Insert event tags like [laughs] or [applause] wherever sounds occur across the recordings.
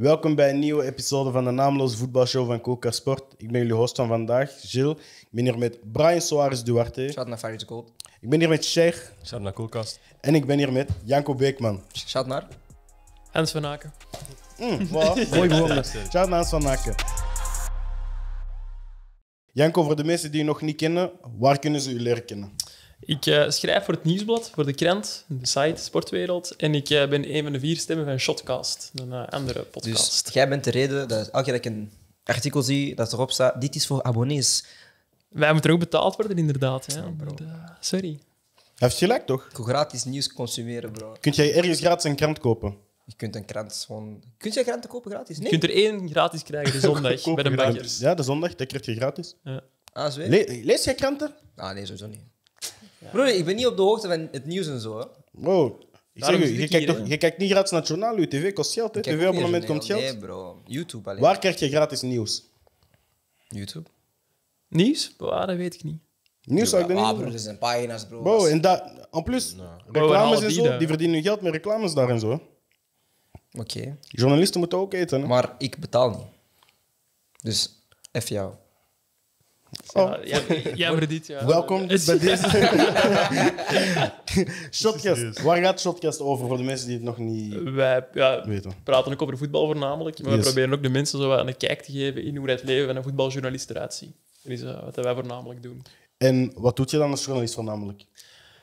Welkom bij een nieuwe episode van de naamloze voetbalshow van Coca Sport. Ik ben jullie host van vandaag, Gilles. Ik ben hier met Brian Soares Duarte. Shout naar Farid Gold. Ik ben hier met Sheikh. Shout naar Koelkast. En ik ben hier met Janko Beekman. Shout naar. Hans van Aken. Mm, voilà, [laughs] mooi gewonnen. Shout naar Hans van Aken. Janko, voor de mensen die je nog niet kennen, waar kunnen ze u leren kennen? Ik eh, schrijf voor het nieuwsblad, voor de krant, de site Sportwereld. En ik eh, ben een van de vier stemmen van Shotcast, een eh, andere podcast. Dus jij bent de reden dat elke keer dat ik een artikel zie dat erop staat, dit is voor abonnees. Wij moeten ook betaald worden, inderdaad. Sorry. Hij heeft gelijk, toch? Ik wil gratis nieuws consumeren, bro. Kunt jij ergens gratis een krant kopen? Je kunt een krant gewoon... Kun je kranten kopen gratis? Je Nee? kunt er één gratis krijgen de [laughs] zondag bij de bakker. Ja, de zondag, dat krijg je gratis. Ja. Ah? Le- lees jij kranten? Ah, nee, sowieso niet. Bro, ik ben niet op de hoogte van het nieuws en zo. Hè. Wow. Ik zeg Daarom u, zit je ik kijkt, hier, toch, hè. je kijkt niet gratis naar het journaal, uw tv kost geld, hè? Ik kijk ook niet TV-abonnement komt geld. Nee, bro. YouTube alleen. Waar krijg je gratis nieuws? YouTube. Nieuws? Ah, dat weet ik niet. Nieuws zou ik dan Ah, niet bro, doen. er zijn pagina's, bro. Bro, en dat, en plus, Bro, reclames en en al zo, die, die verdienen hun geld met reclames daar en zo. hè. Oké. Journalisten moeten ook eten. Hè? Maar ik betaal niet. Dus, even jou. Oh. Ja, ja, jij verdient, ja. Welkom [laughs] bij deze. [laughs] Shotcast. Waar gaat Shotcast over voor de mensen die het nog niet Wij ja, weten? praten ook over voetbal voornamelijk. Maar we proberen ook de mensen zo wat een kijk te geven in hoe het leven van een voetbaljournalist eruit ziet. Dat is eh, wat wij voornamelijk doen. En wat doet je dan als journalist voornamelijk?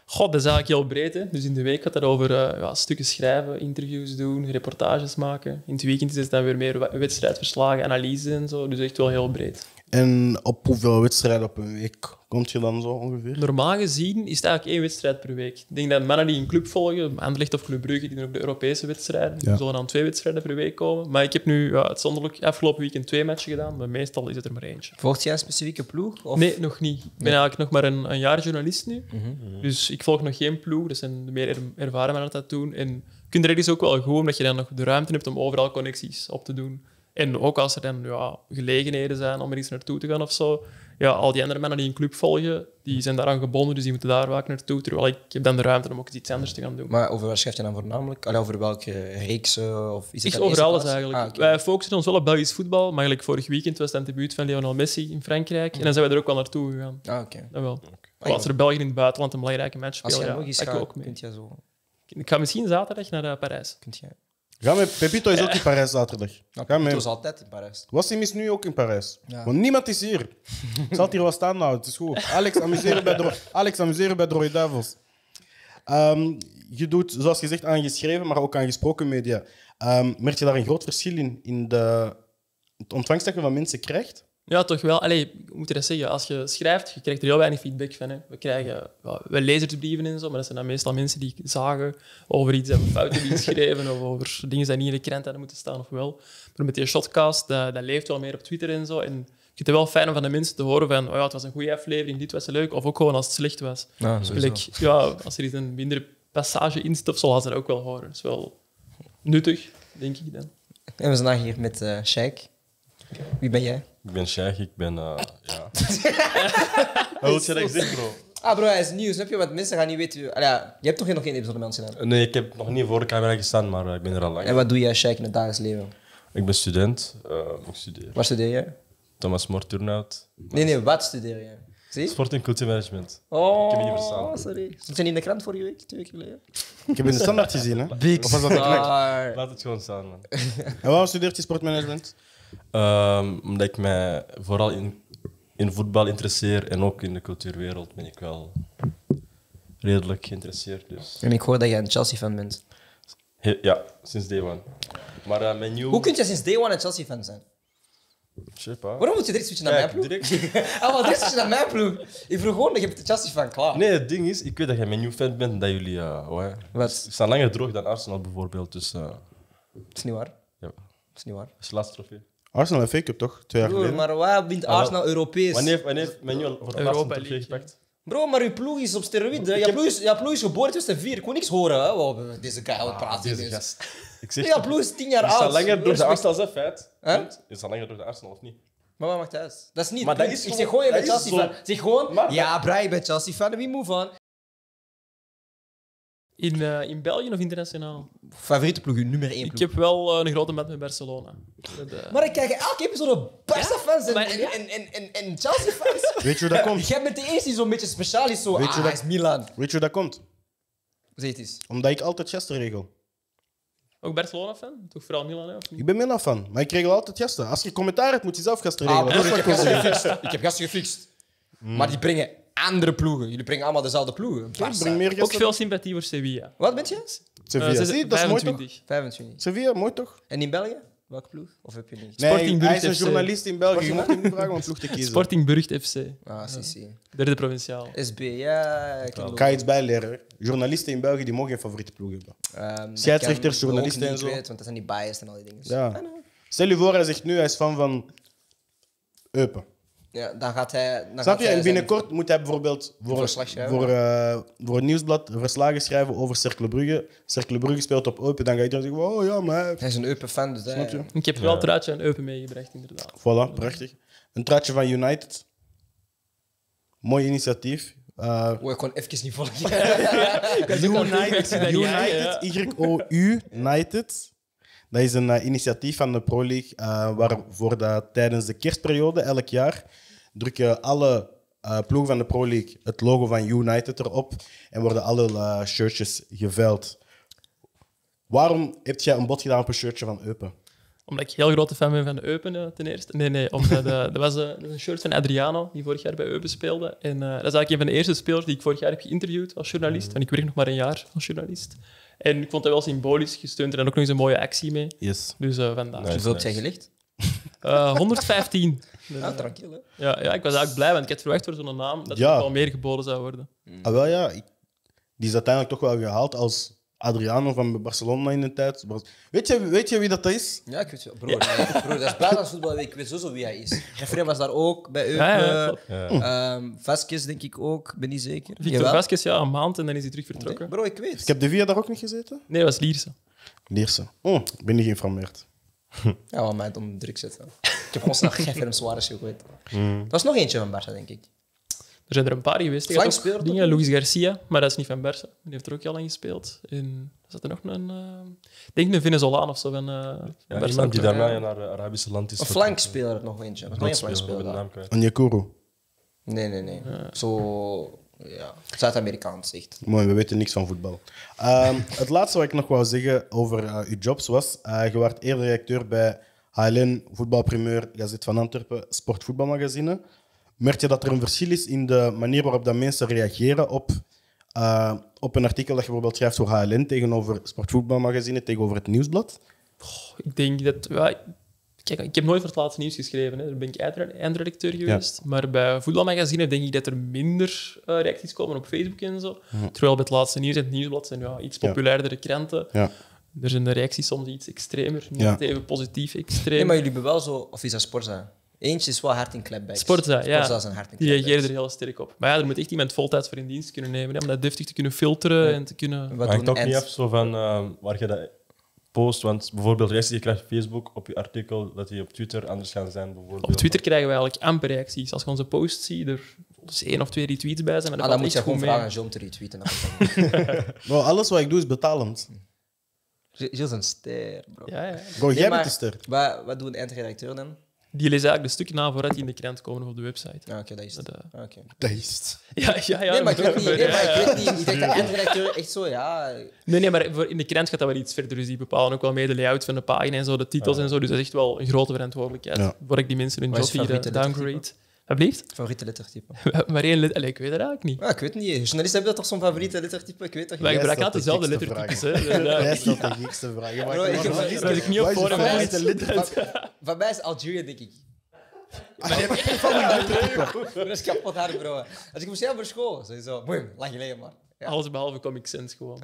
God, dat is eigenlijk heel breed. Hè? Dus in de week gaat het over eh, ja, stukken schrijven, interviews doen, reportages maken. In het weekend is het dan weer meer we- wedstrijdverslagen, analyse en zo. Dus echt wel heel breed. En op hoeveel wedstrijden op een week komt je dan zo ongeveer? Normaal gezien is het eigenlijk één wedstrijd per week. Ik denk dat mannen die een club volgen, Anderlecht of Club Brugge, die doen ook de Europese wedstrijden. Ja. Er zullen dan twee wedstrijden per week komen. Maar ik heb nu ja, uitzonderlijk afgelopen weekend twee matchen gedaan, maar meestal is het er maar eentje. Volgt jij een specifieke ploeg? Of? Nee, nog niet. Ik ben eigenlijk nog maar een, een jaar journalist nu. Mhm. Dus ik volg nog geen ploeg. Dat zijn de meer er- ervaren mannen dat doen. En je kunt er ook wel goed, omdat je dan nog de ruimte hebt om overal connecties op te doen. En ook als er dan ja, gelegenheden zijn om er iets naartoe te gaan of zo. Ja, al die andere mannen die een club volgen, die zijn daaraan gebonden, dus die moeten daar vaak naartoe. Terwijl ik heb dan de ruimte om ook iets anders te gaan doen. Maar over wat schrijf je dan voornamelijk? Allee, over welke reeksen? Of is het Echt dan over alles plaats? eigenlijk. Ah. Wij focussen ons wel op Belgisch voetbal, maar eigenlijk vorig weekend was het het debuut van Lionel Messi in Frankrijk. En dan zijn we er ook wel naartoe gegaan. Ah, oké. Dat wel. Ah, Als er België in het buitenland een belangrijke match speelt, ja, nog eens ga ik ook mee. kunt je zo... Ik ga misschien zaterdag naar eh, Parijs. Kunt je... Ga met Pepito is ook in Parijs zaterdag. Nou, Ga het mee. was altijd in Parijs. Wassim is nu ook in Parijs. Ja. Want niemand is hier. Ik [laughs] zal hier wel staan nou, het is goed. Alex, amuseren bij, Dro Alex, amuseren bij Droid Duivels. Ehm, je doet, zoals gezegd, aan geschreven, maar ook aan gesproken media. Ehm, merk je daar een groot verschil in, in de, het ontvangst dat je van mensen krijgt? Ja, toch wel. Allee, hoe moet je dat zeggen? Als je schrijft, je krijgt er heel weinig feedback van. Hè. We krijgen ja, wel lezersbrieven en zo, maar dat zijn dan meestal mensen die zagen over iets dat we fout hebben geschreven of over dingen die niet in de krant hadden moeten staan of wel. Maar met die shotcast, dat, dat leeft wel meer op Twitter en zo. En ik vind het wel fijn om van de mensen te horen van oh ja, het was een goede aflevering, dit was leuk. Of ook gewoon als het slecht was. Ja, ja, als er iets een mindere passage in zit of zo, laat ze dat ook wel horen. Dat is wel nuttig, denk ik dan. En we zijn vandaag hier met eh Sheik. Wie ben jij? Ik ben Sheikh, ik ben... eh ja. [laughs] [laughs] Wat wil je dat ik zeg, bro? Ah bro, hij is nieuw, snap je? Want mensen gaan niet weten... wie- Allee, ja, je hebt toch nog geen episode met ons gedaan? Nee, ik heb nog niet voor de camera gestaan, maar eh, ik ben er al lang. En wat doe jij, Sheik, in het dagelijks leven? Ik ben student. eh, ik studeer. Waar studeer jij? Thomas More Turnhout. Nee, nee, wat studeer jij? Zie? Sport en cultuurmanagement. Oh, Ik heb het niet verstaan. sorry. Stond je niet in de krant vorige week? Twee weken geleden? Ik heb in de standaard gezien, hè? Big Of was dat. Laat het gewoon staan, man. [laughs] En waarom studeert je sportmanagement? Ehm, omdat ik mij vooral in, in voetbal interesseer en ook in de cultuurwereld ben ik wel redelijk geïnteresseerd. Dus. En ik hoor dat jij een Chelsea-fan bent. He- ja, sinds day one. Maar eh, mijn nieuw... Hoe kun je sinds day one een Chelsea-fan zijn? Waarom moet je direct switchen naar mijn ploeg? direct. [laughs] Ah, maar direct switchen naar mijn ploeg. Ik vroeg gewoon, je bent een Chelsea-fan, klaar. Nee, het ding is, ik weet dat jij mijn nieuw fan bent en dat jullie... Wat? Ze staan langer droog dan Arsenal bijvoorbeeld, dus... eh Dat is niet waar. ja, Dat is niet waar. dat is de laatste trofee. Arsenal en fake Cup, toch? Twee jaar Broer, geleden. maar waar wint Arsenal Europees? Wanneer, wanneer heeft mijn nieuw voor de Europa laatste trofee League, gepakt? Bro, maar uw ploeg is op steroïden. Je ploeg is, ja, ploeg is geboren in 2004. Ik kon niks horen. Hè? Wow, deze guy, wat praat hij Deze gast. Ik zeg, Ja, ploeg is 10 jaar je oud. staat langer door de Respect. Arsenal zelf, feit. Huh? Punt. Je staat langer door de Arsenal, of niet? Maar wat maakt het uit? Dat is niet. Maar dat is ik zeg gewoon- gewoon, je bent dat is Chelsea-fan. zo. Zeg gewoon, Maar- ja, Brian, je bent Chelsea-fan. Wie move on? In, eh, in België of internationaal? Favoriete ploeg, nummer één Ik heb wel eh, een grote met met Barcelona. Eh, Maar ik krijg elke episode Barca-fans en, en, en, en, en, en Chelsea-fans. [laughs] Weet je hoe dat komt? Jij bent de eerste die zo'n beetje speciaal is. Zo, Weet je ah, dat- is Milan. Weet je hoe dat komt? Zeg het eens. Omdat ik altijd Chester regel. ook Barcelona-fan? Toch vooral Milan, hè, of niet? Ik ben Milan fan, maar ik regel altijd Chester. Als je commentaar hebt, moet je zelf regelen. Ah, broer, ik heb ik gasten zeggen. gefixt. Ik heb gasten gefixt. Maar die brengen andere ploegen. Jullie brengen allemaal dezelfde ploegen. Ik Barca. breng meer Ook gasten. veel sympathie voor Sevilla. Wat ben je? Eh, Sevilla. ze- Zie, dat is mooi toch? 25. 25. Sevilla, mooi toch? En in België? Welke ploeg? Of heb je niet? Nee, Sporting hij is Brugge een FC. journalist in België. Je moet hem niet vragen om een ploeg te kiezen. Sporting Burgt FC, Ah, CC. derde provinciaal. SB, ja. Ik ken Ik ga iets bijleren. Journalisten in België die mogen geen favoriete ploeg hebben. Ehm, Scheidsrechters, journalisten ook en zo. want dat zijn die biased en al die dingen. Ja. Know. Stel je voor, hij zegt nu hij is fan van Eupen. Ja, dan gaat hij... Dan Snap gaat je? zijn- binnenkort moet hij bijvoorbeeld voor, voor, eh, voor het nieuwsblad verslagen schrijven over Cercle Brugge. Cercle Brugge speelt op Eupen. Dan ga je dan zeggen, oh ja, maar... Hij is een Eupen-fan, dus Snap je? Ik heb wel het truitje en Eupen meegebracht, inderdaad. Voilà, prachtig. Een truitje van United. Mooi initiatief. Eh, Oh, ik kon even niet volgen. [laughs] [laughs] United, aan. United, Y-O-U, United. Dat is een eh, initiatief van de Pro League, eh, waarvoor dat tijdens de kerstperiode elk jaar drukken alle eh, ploegen van de Pro League het logo van United erop en worden alle eh, shirtjes geveild. Waarom heb jij een bod gedaan op een shirtje van Eupen? Omdat ik heel grote fan ben van de Eupen, eh, ten eerste. Nee, nee, omdat [laughs] eh, dat was een shirt van Adriano, die vorig jaar bij Eupen speelde. En eh, dat is eigenlijk een van de eerste spelers die ik vorig jaar heb geïnterviewd als journalist. En ik werk nog maar een jaar als journalist. En ik vond dat wel symbolisch gesteund en dan ook nog eens een mooie actie mee. Yes. Dus eh, vandaar. Nice. Hoeveel heb jij gelegd? Eh, 115. [laughs] Eh, tranquil, hè. ja, ja, ik was eigenlijk blij, want ik had verwacht voor zo'n naam dat er Ja. wel meer geboden zou worden. Ah, wel ja, ik- die is uiteindelijk toch wel gehaald als Adriano van Barcelona in de tijd. Weet je, weet je wie dat is? Ja, ik weet wel. Broer, broer dat is buitenlands voetbal. Ik weet sowieso wie hij is. Referee was daar ook, bij Eupen. Ja, ja, klopt. Ehm, Vasquez denk ik ook, ben niet zeker. Victor Jawel. Vasquez, ja, een maand en dan is hij terug vertrokken. Bro, ik weet. Ik heb de Via daar ook niet gezeten? Nee, dat was Lierse. Lierse. Oh, ik ben niet geïnformeerd. Ja, maar mij om druk zetten. Ik heb snel geen film Suarez gegooid. Er was nog eentje van Barca, denk ik. Er zijn er een paar geweest. Flankspeler, toch? dingen, Luis Garcia, maar dat is niet van Barça. Die heeft er ook al in gespeeld. En zat er nog een... eh, ik denk een Venezolaan of zo van, eh van Ja, iemand die daarna naar het Arabische land is Een flankspeler nog eentje. Nog een flankspeler. Onyekuru. Nee, nee, nee. Zo, ja, Zuid-Amerikaans echt. Mooi, we weten niks van voetbal. Ehm, het laatste wat ik nog wou zeggen over eh, uw jobs was... eh je werd eerder redacteur bij HLN, Voetbalprimeur, Gazet van Antwerpen, Sportvoetbalmagazine. Merk je dat er een verschil is in de manier waarop dat mensen reageren op, eh, op een artikel dat je bijvoorbeeld schrijft voor HLN tegenover Sportvoetbalmagazine, tegenover het Nieuwsblad? Ik denk dat... Ja, kijk, ik heb nooit voor het laatste nieuws geschreven. Hè. Daar ben ik eindre- eindredacteur geweest. Maar bij voetbalmagazine denk ik dat er minder eh, reacties komen op Facebook en zo. Terwijl bij het laatste nieuws en het nieuwsblad zijn ja, iets Ja. populairdere kranten. Ja. Er zijn de reacties soms iets extremer. Niet Ja. even positief, extreem. Nee, maar jullie hebben wel zo... Of is dat Sporza? Eentje is wel hard in clapbacks. Sportza, ja. Sporza is een hard in Die reageren er heel sterk op. Maar ja, er moet echt iemand voltijds voor in dienst kunnen nemen. Hè, om dat deftig te kunnen filteren en te kunnen... Wat Hangt ook niet af zo van eh, waar je dat post. Want bijvoorbeeld reacties die je krijgt op Facebook op je artikel, dat die op Twitter anders gaan zijn. Bijvoorbeeld. Op Twitter krijgen we eigenlijk amper reacties. Als je onze post ziet, er is één of twee retweets bij zijn. Maar Ah, dat dan moet je gewoon mee. vragen aan John te retweeten. Bro, [laughs] alles wat ik doe is betalend. Gilles is een ster, bro. Ja, ja. Bro, jij maar bent de ster. Wat, wat doen de eindredacteur dan? Die lezen eigenlijk de stukken na voordat die in de krant komen of op de website. Ah, Oké, dat is het. Dat, eh, Ah, oké. Dat is het. Ja, ja, ja. Nee, maar ik weet niet. Nee, Ja, maar ja. ik weet niet. Ik denk dat eindredacteur echt zo, ja... Nee, nee, maar voor in de krant gaat dat wel iets verder. Dus die bepalen ook wel mee de layout van de pagina en zo, de titels en zo. Dus dat is echt wel een grote verantwoordelijkheid. Ja. Voor ik die mensen hun job hier eh, Alsjeblieft? Favoriete lettertype? [laughs] Maar één let... Allee, ik weet het eigenlijk niet. Ja, ik weet niet. Journalisten hebben toch zo'n favoriete lettertype? Ik weet niet. Jij gebruiken stelt altijd de dezelfde lettertypes. Hè. Jij stelt de gekste vragen. Bro, ik heb- Wat ik ik niet op wat is je lettertype? Van, mij is Algeria, denk ik. Maar die heb ik echt favoriete [laughs] Dat is kapot hard, bro. Als ik moest voor school, sowieso. Boem, lang geleden, man. Ja. Alles behalve Comic Sans gewoon.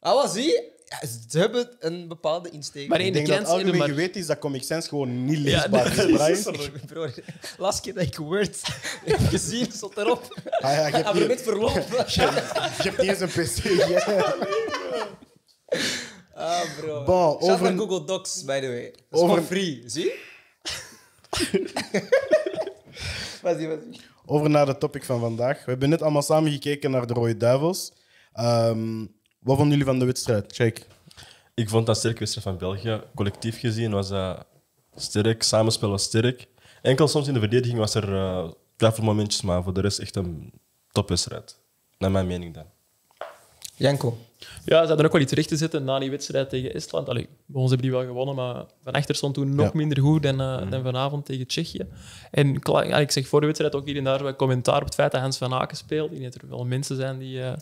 Ah, wat zie je? Ja, ze hebben een bepaalde insteek. Maar in Ik de denk dat het zie je algemeen maar... geweten is dat Comic Sans gewoon niet Ja, leesbaar [laughs] dat is, is Brian. Bro, laatste keer dat ik Word heb [laughs] gezien, stond erop. Ah, ja, je, hebt niet, [laughs] je hebt niet eens een PC. Ja. Ah, bro. Bon, Shout over- naar Google Docs, by the way. Dat is Over- free, zie zie, wat zie. Over naar de topic van vandaag. We hebben net allemaal samen gekeken naar de Rode Duivels. Ehm, Wat vonden jullie van de wedstrijd? Check. Ik vond dat sterke wedstrijd van België. Collectief gezien was dat sterk. Samenspel was sterk. Enkel soms in de verdediging was er uh, twijfelmomentjes, maar voor de rest echt een topwedstrijd. Naar mijn mening dan. Janko. Ja, ze hadden ook wel iets recht te zetten na die wedstrijd tegen Estland. Allee, bij ons hebben die wel gewonnen, maar Van Achter stond toen nog Ja. minder goed dan, eh, dan vanavond tegen Tsjechië. En klaar, ik zeg voor de wedstrijd ook hier en daar wat commentaar op het feit dat Hans van Aken speelt. Ik denk dat er wel mensen zijn die eh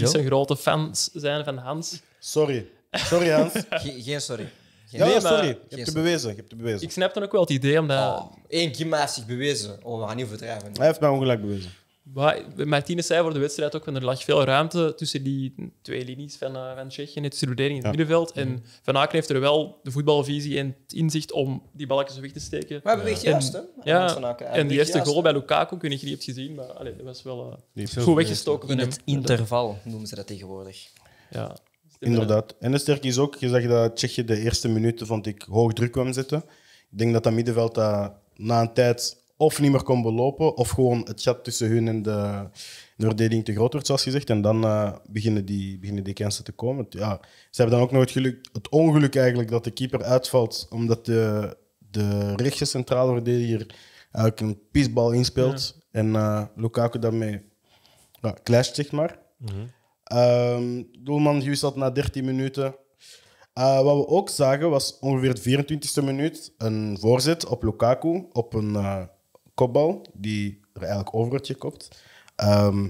niet Jill? zo'n grote fans zijn van Hans. Sorry. Sorry, Hans. [laughs] Ge- geen sorry. Geen Ja, Nee, maar- sorry. Je hebt het bewezen. Je hebt het bewezen. Ik snap dan ook wel het idee, omdat... Oh, Eén Gimma heeft zich bewezen. Oh, we gaan niet overdrijven. Hij heeft mij ongelijk bewezen. Maar Martinez zei voor de wedstrijd ook, van er lag veel ruimte tussen die twee linies van, eh, van Tsjechië, net tussen de verdediging en het middenveld. En Van Aken heeft er wel de voetbalvisie en het inzicht om die balletjes weg te steken. Maar hij beweegt juist, hè? Ja, en die eerste juist, goal bij Lukaku, ik weet niet of je die hebt gezien, maar allee, dat was wel eh, goed veel weggestoken In het interval noemen ze dat tegenwoordig. Ja. Inderdaad. En de sterke is ook, je zag dat Tsjechië de eerste minuten vond ik hoog druk kwam zetten. Ik denk dat dat middenveld dat na een tijd of niet meer kon belopen, of gewoon het gat tussen hun en de, de verdediging te groot wordt, zoals gezegd. En dan eh, beginnen, die, beginnen die kansen te komen. Ja, ze hebben dan ook nog het, geluk, het ongeluk eigenlijk dat de keeper uitvalt, omdat de, de rechtse centrale verdediger eigenlijk een piesbal inspeelt. En eh, Lukaku daarmee ja, clasht, zeg maar. Ehm, doelman gewisseld na 13 minuten. Eh, wat we ook zagen was ongeveer de 24e minuut een voorzet op Lukaku op een kopbal die er eigenlijk over werd gekopt. Ehm,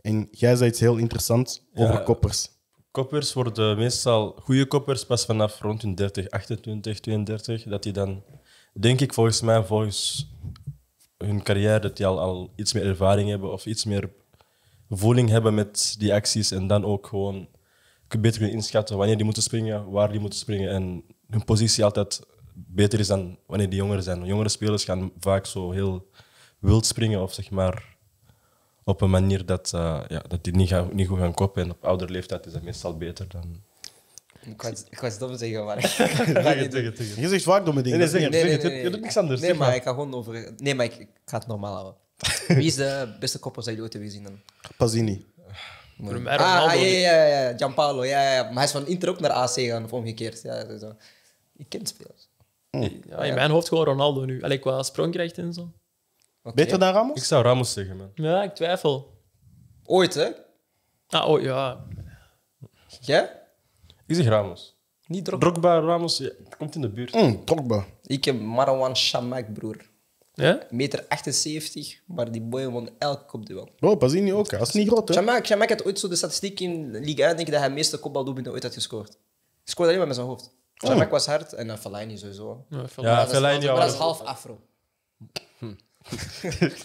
en jij zei iets heel interessants over Ja. koppers. Koppers worden meestal goede koppers pas vanaf rond hun 30, 28, 32. Dat die dan, denk ik volgens mij, volgens hun carrière, dat die al, al iets meer ervaring hebben of iets meer voeling hebben met die acties. En dan ook gewoon beter kunnen inschatten wanneer die moeten springen, waar die moeten springen. En hun positie altijd beter is dan wanneer die jonger zijn. Jongere spelers gaan vaak zo heel wild springen of zeg maar op een manier dat, eh, ja, dat die niet, gaan, niet goed gaan koppen. En op oudere leeftijd is dat meestal beter dan. Ik ga het- ik ga het dom zeggen, maar [laughs] [laughs] ik. Je zegt vaak domme dingen. Nee. Je doet niks anders, Nee, zeg maar maar. ik ga gewoon over... Nee, maar ik, ik ga het normaal houden. [laughs] Wie is de beste kopper dat jullie ooit hebben gezien dan? Pasini. Ah, ah, ja, ja, ja, Gianpaolo, ja, ja. Maar hij is van Inter ook naar AC gegaan, of omgekeerd. Ja, zo. Je kent spelers. Ja, in mijn hoofd gewoon Ronaldo nu. Allee, qua sprongkracht en zo. Beter dan Ramos? Ik zou Ramos zeggen, man. Ja, ik twijfel. Ooit, hè? Ah, oh ja. Jij? Ik zeg Ramos. Niet druk. Drogba, Ramos, ja, het komt in de buurt. Mm, Drogba. Ik heb Marwan Shamak, broer. Ja? Meter 78, maar die boy won elk kopduel. Oh, Pasini ook. hè. Dat is niet groot, hè? Shamak, Shamak had ooit zo de statistiek in Ligue 1, denk ik, dat hij de meeste kopbaldoelpunten ooit had gescoord. Hij scoorde alleen maar met zijn hoofd. Shamak was hard en uh, Fellaini sowieso. Ja, Ja, Fellaini, maar dat is half afro.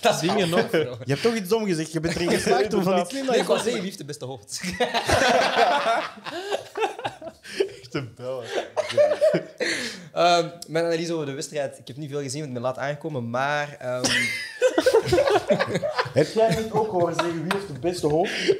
dat is Dingen nog. afro. Je hebt toch iets dom gezegd. Je bent erin [laughs] geslaagd om van iets Nee, ik was zeggen, wie heeft de beste hoofd? [laughs] Echt een bel. Ehm, mijn analyse over de wedstrijd. Ik heb niet veel gezien, want ik ben laat aangekomen. Maar ehm, [laughs] Heb jij niet ook horen zeggen wie heeft het beste hoofd?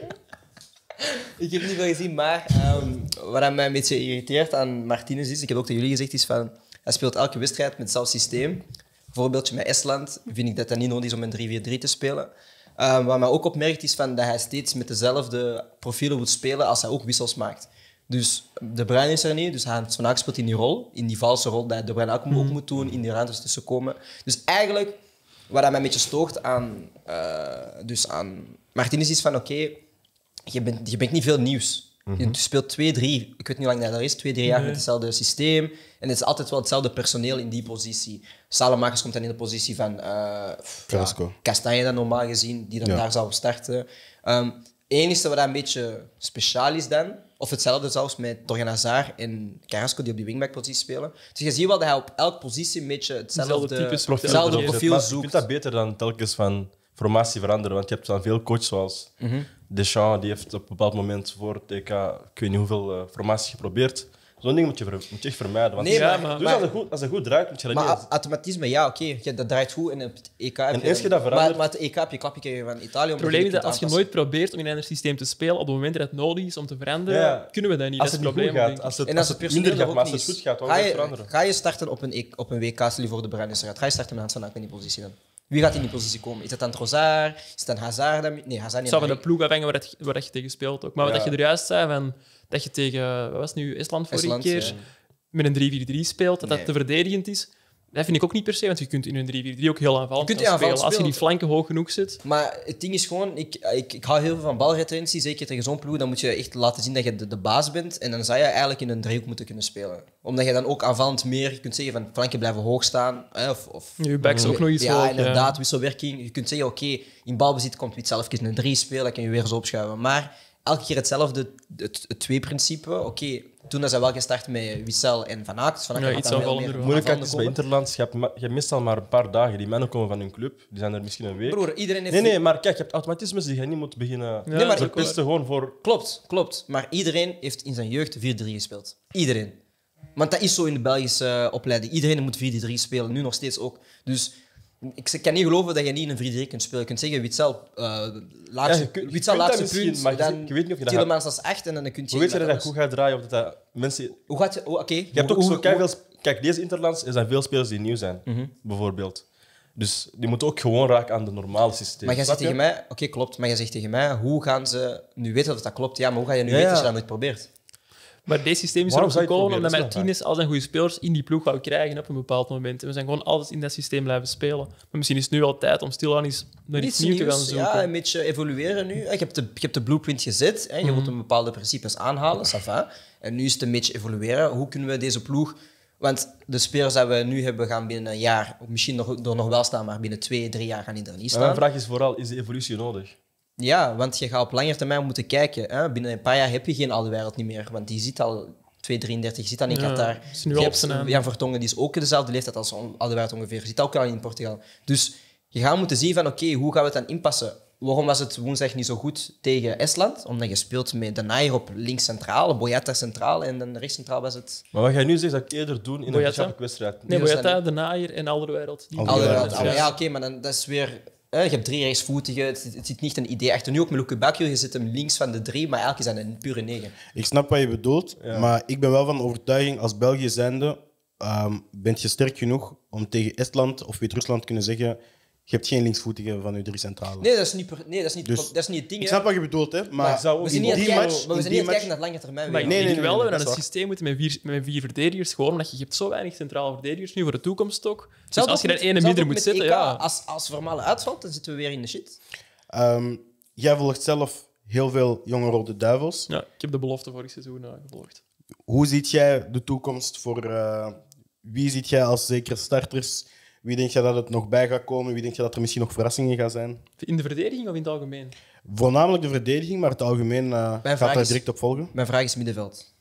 Ik heb niet veel gezien. Maar ehm, wat mij een beetje irriteert aan Martinez is, ik heb ook tegen jullie gezegd, is van hij speelt elke wedstrijd met hetzelfde systeem. Voorbeeldje met Estland vind ik dat dat niet nodig is om een 3-4-3 te spelen. Ehm, wat mij ook opmerkt is van dat hij steeds met dezelfde profielen moet spelen als hij ook wissels maakt. Dus De Bruyne is er niet, dus hij vandaag speelt in die rol, in die valse rol dat De Bruyne ook, ook moet doen, in die ruimtes tussenkomen. Dus eigenlijk, wat mij een beetje stoort aan, eh, dus aan Martinez is van oké, je, bent, je bent niet veel nieuws. Je speelt twee, drie, ik weet niet hoe lang dat er is, twee, drie jaar met hetzelfde systeem. En het is altijd wel hetzelfde personeel in die positie. Salemakers komt dan in de positie van eh Carrasco. Ja, Castagne dan normaal gezien, die dan Ja. daar zou starten. Ehm enige wat een beetje speciaal is dan, of hetzelfde zelfs met Torgan Hazard en Carrasco die op die wingback-positie spelen. Dus je ziet wel dat hij op elke positie een beetje hetzelfde, Hetzelfde type Profiel hetzelfde profiel. Maar Ik zoekt. vind dat beter dan telkens van formatie veranderen. Want je hebt dan veel coaches zoals Deschamps, die heeft op een bepaald moment voor het EK, ik weet niet hoeveel uh, formaties geprobeerd. Zo'n ding moet je, moet je echt vermijden. Want Nee, Ja, maar, maar- dus maar- als, het goed, als het goed draait, moet je dat Maar niet... au- automatisme, ja, oké, ja, dat draait goed en het EK heb En eens je dat maar, verandert- maar het EK heb je klapje gekregen van Italië. Het probleem is dat als je nooit probeert om in een ander systeem te spelen, op het moment dat het nodig is om te veranderen, Ja. kunnen we dat niet. als dat het probleem. gaat, als het, En als als het het minder gaat, maar als het niet goed gaat, dan ga je, veranderen. ga je starten op een, E- op een WK, je voor de Bruin is ga je starten met Hans van Aken in die positie dan? Wie gaat in die positie komen? Is dat dan Trossard? Is het dan Hazard? dan- Nee, Hazard Het niet. zou van de ploeg afhangen waar, het, waar dat je tegen speelt ook. Maar wat Ja. je er juist zei, van, dat je tegen wat was het nu, Estland vorige Estland, keer ja. met een 3-4-3 speelt, dat Nee. dat te verdedigend is. Dat vind ik ook niet per se, want je kunt in een 3-4-3 ook heel aanvallend Je kunt spelen. Als je die flanken hoog genoeg zit. Maar het ding is gewoon, ik, ik, ik hou heel veel van balretentie. Zeker tegen zo'n ploeg, dan moet je echt laten zien dat je de, de baas bent. En dan zou je eigenlijk in een driehoek moeten kunnen spelen. Omdat je dan ook aanvallend meer, je kunt zeggen van flanken blijven hoog staan. Hè, of, of Je backs ook nog iets ja, hoog. inderdaad, wisselwerking. Je kunt zeggen, oké, in balbezit komt Wit zelf een 3 spelen, dan kun je weer zo opschuiven. Maar elke keer hetzelfde, het, het twee-principe. Oké, toen is hij wel gestart met Wissel en Van Aert. Van Aert Ja, iets dan wel meer. Moeilijkheid is bij Interlands, je hebt, je hebt meestal maar een paar dagen. Die mannen komen van hun club, die zijn er misschien een week. Broer, iedereen heeft... Nee, nee, maar kijk, je hebt automatismes die je niet moet beginnen Ja, Nee, maar- verpesten gewoon voor... Klopt, klopt. Maar iedereen heeft in zijn jeugd 4-3 gespeeld. Iedereen. Want dat is zo in de Belgische opleiding. Iedereen moet 4-3 spelen, nu nog steeds ook. Dus ik kan niet geloven dat je niet in een 4-3 kunt spelen. Je kunt zeggen, Witzel, eh laatste, Ja, je je Witzel laatste punt, maar dan je weet niet of je dat Tielemans als 8 en dan kun je... Hoe weet je dat dat goed gaat draaien? Of dat dat mensen... Hoe gaat je... oh, Oké. Je hebt ook zo sp- Kijk, deze Interlands, er zijn veel spelers die nieuw zijn, Mhm. bijvoorbeeld. Dus die moeten ook gewoon raken aan de normale systeem. Maar jij zegt tegen mij... Oké, klopt. Maar jij zegt tegen mij, hoe gaan ze nu weten dat dat klopt? Ja, maar hoe ga je nu Ja, weten als je dat nooit probeert? Maar deze systeem is erop gekomen omdat Martinez al zijn goede spelers in die ploeg wou krijgen op een bepaald moment. En we zijn gewoon altijd in dat systeem blijven spelen. Maar misschien is het nu al tijd om stilaan eens naar iets nieuws te gaan zoeken. Ja, een beetje evolueren nu. Je hebt de, je hebt de blueprint gezet. Hè. Je Mhm. wilt een bepaalde principes aanhalen, ça va. En nu is het een beetje evolueren. Hoe kunnen we deze ploeg... Want de spelers die we nu hebben gaan binnen een jaar, misschien nog, door nog wel staan, maar binnen twee, drie jaar gaan die er niet Maar mijn staan. vraag is vooral, is die evolutie nodig? Ja, want je gaat op lange termijn moeten kijken. Hè. Binnen een paar jaar heb je geen oude wereld niet meer, want die zit al 233, zit dan in Ja, Qatar. is nu Je hebt zijn. Jan Vertongen, die is ook dezelfde leeftijd als oude wereld ongeveer. Zit ook al in Portugal. Dus je gaat moeten zien van, oké, hoe gaan we het dan inpassen? Waarom was het woensdag niet zo goed tegen Estland? Omdat je speelt met de Nair op links centraal, Boyata centraal en dan rechts centraal was het Maar wat jij nu zegt, dat ik eerder doen in een Boyata? gezamenlijke wedstrijd. Nee, Boyata, De Naaier en Alderweireld. Die Alderweireld, oude Alderweireld, wereld. ja. Ja, oké, maar dan, dat is weer... hè, je hebt drie rechtsvoetigen, het, het zit niet een idee achter. Nu ook met Luke Bakio, je zit hem links van de drie, maar eigenlijk is dat een pure negen. Ik snap wat je bedoelt, Ja. maar ik ben wel van overtuiging, als België zijnde, ehm bent je sterk genoeg om tegen Estland of Wit-Rusland te kunnen zeggen, je hebt geen linksvoetige van je drie centrale. Nee, dat is niet, per- nee, dat is niet, Dus- dat is niet het ding. ik hè. snap wat je bedoelt, hè, maar zou ook We in zijn niet aan die het kijken, match, maar we in zijn die aan het kijken match naar lange termijn. Maar ik. Nee, denk nee, nee, wel nee, dat we dat naar is een systeem moeten met vier, met vier verdedigers, gewoon omdat je, je hebt zo weinig centrale verdedigers nu voor de toekomst ook. Dus Zelfs als je er ene zelfs minder moet zetten, EK, ja. Als, als Vermalen uitvalt, dan zitten we weer in de shit. Ehm, jij volgt zelf heel veel jonge Rode Duivels. ja. Ik heb de belofte vorig seizoen eh, gevolgd. Hoe ziet jij de toekomst voor... eh, wie ziet jij als zekere starters? Wie denk je dat het nog bij gaat komen? Wie denk je dat er misschien nog verrassingen gaan zijn? In de verdediging of in het algemeen? Voornamelijk de verdediging, maar het algemeen eh, gaat daar direct op volgen. Mijn vraag is middenveld.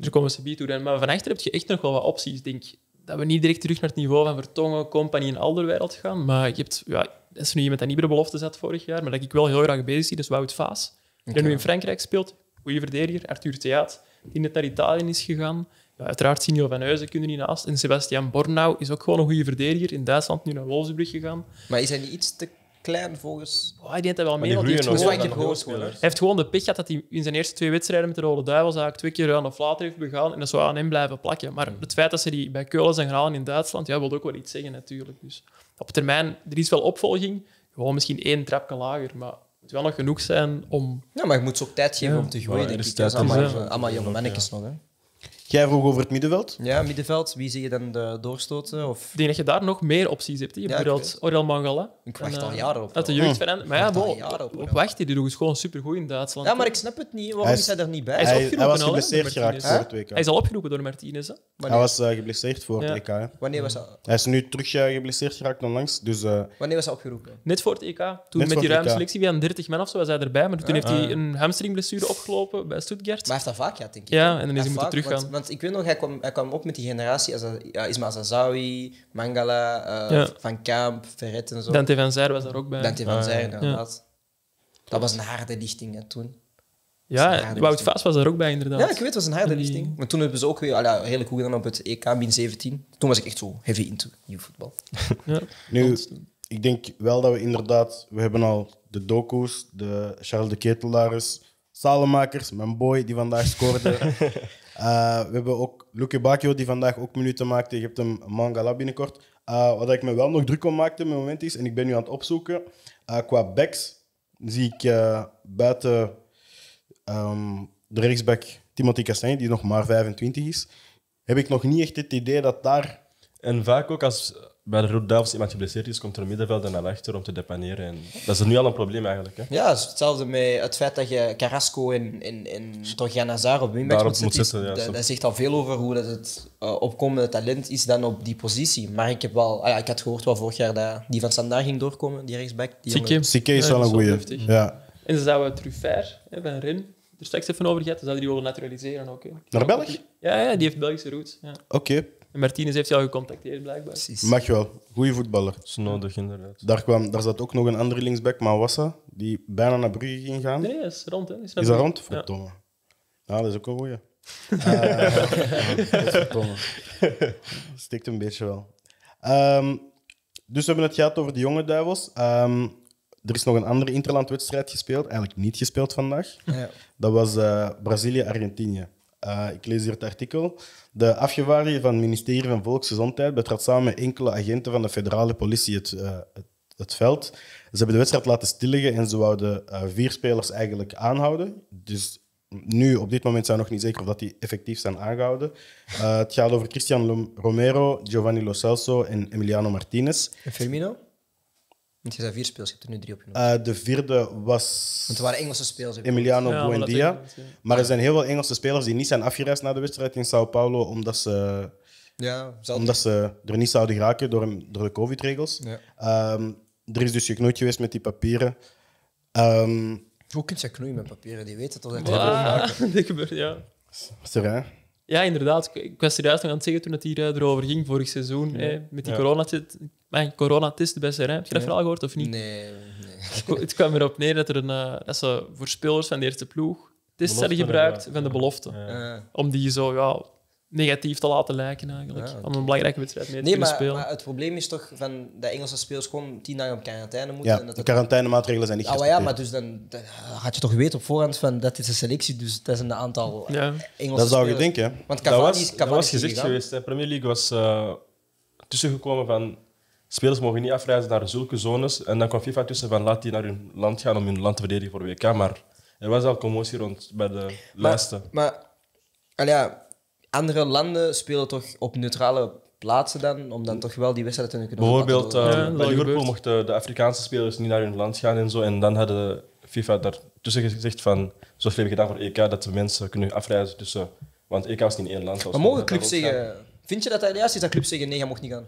Er komen ze toe. dan. Maar van achter heb je echt nog wel wat opties. Ik denk dat we niet direct terug naar het niveau van Vertongen, Company en Alderweireld gaan. Maar je hebt, ja, dat is nu iemand dat niet bij de belofte zat vorig jaar, maar dat ik wel heel graag bezig zie, dat is Wout Vaas. Die nu in Frankrijk speelt. Goeie verdediger. Arthur Theaat, die net naar Italië is gegaan. Ja, uiteraard Sinjo van Huizen kunnen niet naast. En Sebastian Bornau is ook gewoon een goede verdediger. In Duitsland nu naar Wolfsburg gegaan. Maar is hij niet iets te klein volgens... Oh, dat wel mee. die want die groeien heeft gewoon-. Hij heeft gewoon de pech gehad dat hij in zijn eerste twee wedstrijden met de Rode Duivels eigenlijk twee keer aan de flater heeft begaan en dat zou aan hem blijven plakken. Maar het feit dat ze die bij Keulen zijn gehaald in Duitsland, ja, wil ook wel iets zeggen natuurlijk. Dus op termijn, er is wel opvolging. Gewoon misschien één trapje lager, maar het moet wel nog genoeg zijn om... Ja, maar je moet ze ook tijd geven Ja. om te groeien, Ja, denk er ik. Dat is allemaal, allemaal jonge Ja. mannetjes nog. Hè. Jij vroeg over het middenveld. Ja, middenveld, wie zie je dan de doorstoten? Of... Ik denk dat je daar nog meer opties hebt. Je Ja, hebt bijvoorbeeld Aurel Mangala. Ik wacht En, al eh, jaren op. Uit de jeugd. Maar ja, jaren op, op, wacht, die doet het gewoon supergoed in Duitsland. Ja, maar ik snap het niet. Waarom Hij is, is- hij er niet bij? Hij is Hij, opgeroepen hij was geblesseerd geraakt voor het WK. Hij is al opgeroepen door Martinez. Hij was eh, geblesseerd voor Ja. het EK. hè. wanneer, was dat, Hij is nu terug eh, geblesseerd geraakt onlangs. Dus eh, wanneer was hij opgeroepen? Net voor het EK. Toen Net met die ruime selectie van 30 man of zo was hij erbij. Maar toen heeft hij Ah. een hamstringblessure opgelopen bij Stuttgart. Maar hij heeft dat vaak gehad, denk ik. Ja, en dan is hij moeten teruggaan. Want, ik weet nog, hij kwam, hij kwam op met die generatie. Als, ja, Ismail Zazawi, Mangala, eh, Ja. Van Kamp, Verret en zo. Dante van Zijr was daar ook bij. Dante van Ah, Zijr, ja. inderdaad. Dat was een harde lichting hè, toen. ja, Wout was- Vaas was daar ook bij, inderdaad. Ja, ik weet, het was een harde Die- lichting. Maar toen hebben ze ook weer allee, redelijk goed gedaan op het EK min 17. Toen was ik echt zo heavy into nieuw voetbal. [laughs] Ja. nu, ik denk wel dat we inderdaad... We hebben al de docu's, de Charles de Ketelaars, Salemakers, mijn boy die vandaag scoorde. [laughs] Eh, we hebben ook Luke Bakio die vandaag ook minuten maakte. Je hebt hem Mangala binnenkort. Uh, wat ik me wel nog druk om maakte op het moment is, en ik ben nu aan het opzoeken, uh, qua backs zie ik buiten um, de rechtsback Timothy Castagne, die nog maar 25 is, heb ik nog niet echt het idee dat daar... En vaak ook als bij de Rode Duivels iemand geblesseerd is, komt er een middenvelder naar achter om te depaneren. En dat is nu al een probleem eigenlijk. Hè? Ja, het is hetzelfde met het feit dat je Carrasco en, en, en Torgan Hazard op wingback moet moet zetten. zetten, ja, dat, zegt al veel over hoe dat het uh, opkomende talent is dan op die positie. Maar ik heb wel... Ah ja, ik had gehoord wel vorig jaar dat die van Standaard ging doorkomen, die rechtsback. Sikke. Sikke is Ja, wel een goeie. Ja. En ze zouden Truffert van Ren er straks even over gehad. Ze zouden die willen naturaliseren ook. Hè. Naar België? Ja, ja, die heeft Belgische roots. Ja. Oké, En Martinez heeft jou gecontacteerd, blijkbaar. Precies. mag wel. Goeie voetballer. Dat is nodig, inderdaad. Daar, kwam, daar zat ook nog een andere linksback, Mawassa, die bijna naar Brugge ging gaan. Nee, is rond. Hè. Is dat rond? Ja. Verdomme. Ja, dat is ook een goeie. Eh, Verdomme. [laughs] Stikt een beetje wel. Ehm, dus we hebben het gehad over de jonge duivels. Ehm, er is nog een andere interlandwedstrijd gespeeld, eigenlijk niet gespeeld vandaag. Ja. Dat was eh, Brazilië-Argentinië. Eh, ik lees hier het artikel. De afgevaardigde van het ministerie van Volksgezondheid betrad samen met enkele agenten van de federale politie het, eh, het, het veld. Ze hebben de wedstrijd laten stilleggen en ze wouden eh, vier spelers eigenlijk aanhouden. Dus nu, op dit moment, zijn we nog niet zeker of dat die effectief zijn aangehouden. Eh, het gaat over Christian Romero, Giovanni Lo Celso en Emiliano Martinez. En Firmino? Want je zei vier spelers, je hebt er nu drie opgenomen. Eh, de vierde was Want het waren Engelse spelers. Emiliano Ja, maar dat Buendia. denk ik wel, ja. Maar er zijn heel veel Engelse spelers die niet zijn afgereisd naar de wedstrijd in Sao Paulo, omdat ze, Ja, omdat ze er niet zouden geraken door, door de COVID-regels. Ja. Ehm, er is dus geknoeid geweest met die papieren. Ehm, Hoe kun je knoeien met papieren? Die weten toch dat Ah, dat gebeurt, ja. Ja, inderdaad. Ik- was serieus nog aan het zeggen toen het hier eh, erover ging, vorig seizoen, hè, met die Ja. coronatest mijn coronatest bij Serijn. Heb je dat Ja. verhaal gehoord of niet? Nee, nee. Het kwa- Het kwam erop neer dat, er een, eh, dat ze voor spelers van de eerste ploeg tests hadden Belofte, gebruikt ja. van de belofte. Ja. Om die zo ja, negatief te laten lijken, eigenlijk. Ja, Om een belangrijke wedstrijd mee te nee, kunnen maar, spelen. maar het probleem is toch van dat Engelse spelers gewoon tien dagen op quarantaine moeten. Ja, en dat de quarantainemaatregelen zijn niet Ah, maar ja, maar dus dan, dan had je toch weten op voorhand van dat is een selectie, dus dat is een aantal Ja. Engelse Dat zou je spelers. denken. Want Dat Cavani, was, is- dat Cavani was gegaan. geweest. De Premier League was eh, tussengekomen van spelers mogen niet afreizen naar zulke zones. En dan kwam FIFA tussen van laat die naar hun land gaan om hun land te verdedigen voor WK. Maar er was al commotie rond bij de lijsten. Maar al ja, andere landen spelen toch op neutrale plaatsen dan, om dan toch wel die wedstrijd te kunnen Bijvoorbeeld eh, doorgaan. Ja, dat bij Liverpool mochten de Afrikaanse spelers niet naar hun land gaan en zo. En dan hadden FIFA daartussen gezegd van, zoals we hebben gedaan voor EK, dat de mensen kunnen afreizen tussen... Want EK was niet in één land. maar mogen clubs zeggen... Vind je dat dat juist is dat clubs zeggen nee, je mocht niet gaan?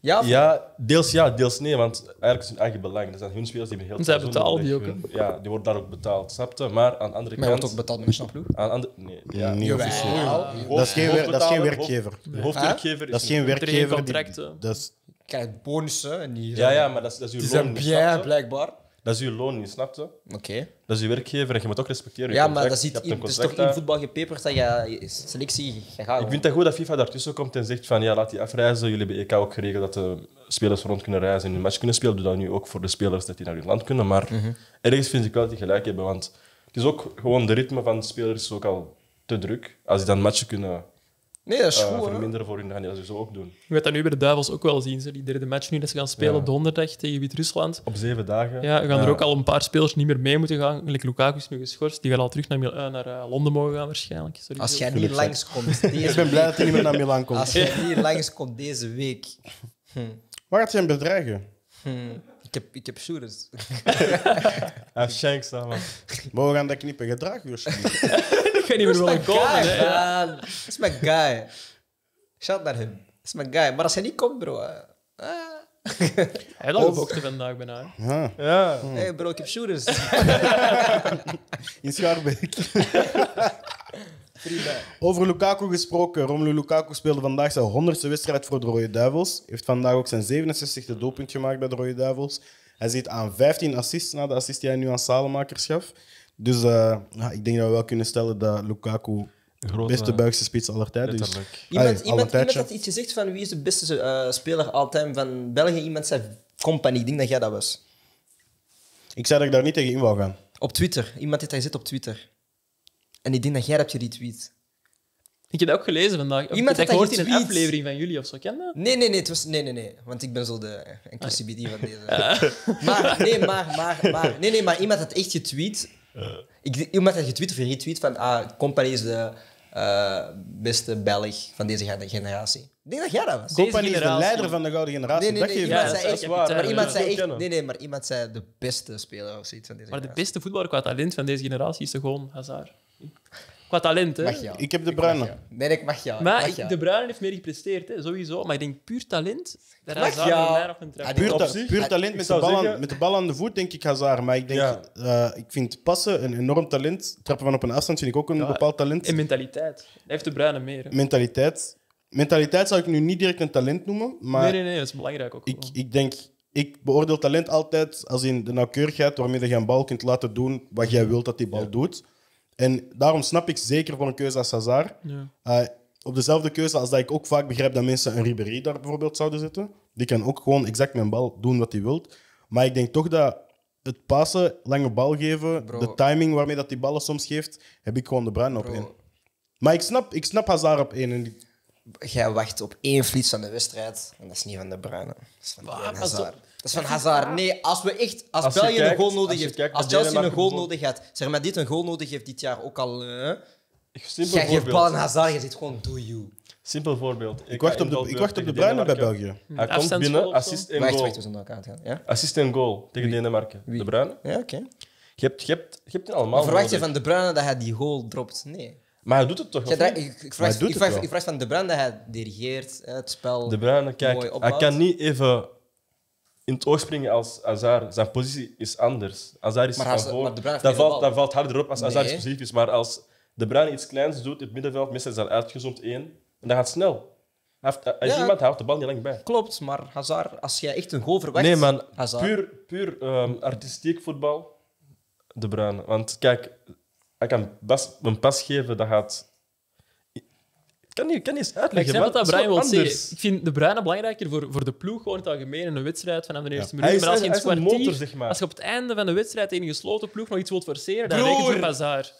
Ja? of- Ja, deels ja, deels nee, want eigenlijk is het hun eigen belang. Dat zijn hun spelers die hebben heel Zij betalen die ook, Hun- Ja, die worden daar ook betaald, snapte. Maar aan de andere Maar je wordt kant... ook betaald met een snaploeg. Aan andere, nee, ja. Niet officieel. Dat is geen, dat is geen werkgever. De hoofdwerkgever Dat is een- geen Er geen werkgever. die- contracten. dat is, Je krijgt bonussen en die Ja, ja, maar dat is, dat is die uw zijn loon, snapte? blijkbaar. Dat is uw loon, niet, snapte? Oké. Dat is uw werkgever en je moet ook respecteren. je Ja, maar dat, Je zit hebt in, is toch in voetbal gepeperd dat je je selectie gaat. Ik vind het goed dat FIFA daartussen komt en zegt van ja, laat die afreizen. Jullie hebben EK ook geregeld dat de spelers rond kunnen reizen en hun match kunnen spelen. Doe dat nu ook voor de spelers dat die naar hun land kunnen. Maar Mhm. ergens vind ik wel dat die gelijk hebben. Want het is ook gewoon de ritme van de spelers is ook al te druk. Als die dan matchen kunnen Nee, dat is eh, goed. verminderen voor hun, dan gaan die dat dus ook doen. Je weet dat nu bij de Duivels ook wel zien. Ze. Die derde match nu dat ze gaan spelen Ja. donderdag tegen Wit-Rusland. Op zeven dagen. Ja, gaan er ook al een paar spelers niet meer mee moeten gaan. Like Lukaku is nu geschorst. Die gaan al terug naar, Mil- eh, naar eh, Londen mogen gaan waarschijnlijk. Sorry, Als jij niet langskomt deze ik ben blij dat hij niet meer naar Milan komt. Als jij niet langskomt deze week... Waar gaat hij hem bedreigen? hm, ik, heb, ik heb shooters. [laughs] Hij heeft shanks aan, man. [laughs] Maar we gaan dat knippen. Gedrag je alsjeblieft. [laughs] Ik ga niet meer willen komen. guy. Dat is mijn guy. Shout naar hem. Dat is mijn guy. Maar als hij niet komt, bro... Hij had al gebokst vandaag bijna. Ja, Ja. Hey bro, ik heb shooters. in Schaarbeek. [laughs] Over Lukaku gesproken. Romelu Lukaku speelde vandaag zijn 100ste wedstrijd voor de Rode Duivels. Heeft vandaag ook zijn 67e doelpunt gemaakt bij de Rode Duivels. Hij zit aan 15 assists na de assist die hij nu aan Salemakers gaf. Dus eh, ja, ik denk dat we wel kunnen stellen dat Lukaku de beste Belgische spits aller tijden is. Iemand, Allee, iemand, had iets gezegd van wie is de beste eh, speler all-time van België. Iemand zei Company. Ik denk dat jij dat was. Ik zei dat ik daar niet tegen in wou gaan. Op Twitter. Iemand heeft dat gezet op Twitter. En ik denk dat jij dat hebt geretweet. Ik heb dat ook gelezen vandaag. Of Iemand ik heb had dat gehoord in een aflevering van jullie of zo. Ken dat? Nee, nee, nee, het was, nee, nee, nee. Want ik ben zo de inclusivity van deze. Maar, nee, maar, maar, maar. Nee, nee, maar iemand had echt getweet. Ik, iemand had getweet of retweet van. Ah, Company is de eh, beste Belg van deze gen- generatie. Ik denk dat jij dat was. Deze Company is de generatie. leider van de gouden generatie. Nee, nee, dat geeft Ja, waar. maar iemand zei echt, nee, nee, maar iemand zei de beste speler of zoiets van deze Maar de beste voetballer qua talent van deze generatie is toch gewoon Hazard. Qua talent, hè? Mag jou. Ik heb de jou. Nee, ik mag jou. Maar mag ik- jou. De Bruyne heeft meer gepresteerd, hè, sowieso. Maar ik denk puur talent. Daar Mag Hazard jou. voor mij nog een trap. Ah, Puur, ta- puur Ah, talent met de, bal aan, met de bal aan de voet, denk ik Hazard. Maar ik denk, Ja. eh, ik vind passen een enorm talent. Trappen van op een afstand vind ik ook een Ja, bepaald talent. En mentaliteit. Hij heeft de Bruyne meer. hè. Mentaliteit. Mentaliteit zou ik nu niet direct een talent noemen, maar Nee, nee, nee, dat is belangrijk ook. ik, ik denk, ik beoordeel talent altijd als in de nauwkeurigheid waarmee je een bal kunt laten doen wat jij wilt dat die bal doet. En daarom snap ik zeker voor een keuze als Hazard. Ja. Eh, op dezelfde keuze als dat ik ook vaak begrijp dat mensen een Ribéry daar bijvoorbeeld zouden zetten. Die kan ook gewoon exact met een bal doen wat hij wilt. Maar ik denk toch dat het passen, lange bal geven, Bro. de timing waarmee dat die ballen soms geeft, heb ik gewoon de bruin op Bro, één. Maar ik snap, ik snap Hazard op één. En die- Jij wacht op één flits van de wedstrijd. En dat is niet van de Bruyne. Dat is van Hazard. Op. Dat is van Hazard. Nee, als we echt... Als, Als je België een goal nodig als je heeft... kijkt Als naar Chelsea een goal nodig had... Zeg maar, dit een goal nodig heeft dit jaar ook al... eh, Simpel jij geeft bal aan Hazard, je zegt gewoon do you. Simpel voorbeeld. ik, wacht op de, ik wacht op de bruine bij België. Hij komt Afstandsgoal binnen, of zo? assist en Wacht, goal. wacht, we door elkaar het gaan. Ja, Assist en goal tegen Denemarken. Wie? De Bruyne. ja oké. Je hebt, je hebt, je hebt die allemaal Maar verwacht je nodig. van De Bruyne dat hij die goal dropt? Nee. Maar hij doet het toch Jij of dra- niet? ik, ik, Maar verwacht, hij doet ik, het verwacht, wel. ik verwacht van De Bruyne dat hij dirigeert, hè, het spel... De Bruyne, mooi kijk, hij opbouwt. kan niet even in het oog springen als Hazard. Zijn positie is anders. Hazard is Maar van voor. maar De Bruyne heeft dat, valt, bal. dat valt harder op als Hazard Nee. explosief is. Maar als De Bruyne iets kleins doet in het middenveld, meestal is dat uitgezoomd één. En dat gaat snel. Hij heeft, hij is Ja. iemand, hij houdt de bal niet lang bij. Klopt, maar Hazard, als jij echt een goal verwacht... Nee, man. Hazard. Puur, puur ehm, artistiek voetbal, De Bruyne. Want kijk, hij kan best een pas geven, dat gaat... Ik kan niet, ik kan niet eens Maar ik uitleggen, snap wat dat Brian wil zeggen. Ik vind de Bruyne belangrijker voor, voor de ploeg, gewoon in het algemeen, in een wedstrijd vanaf de eerste Hij minuut. is- Maar als je in hij het is een kwartier, motor, zeg maar. als je op het einde van de wedstrijd tegen een gesloten ploeg nog iets wilt forceren, dan Broer! reken je op Hazard.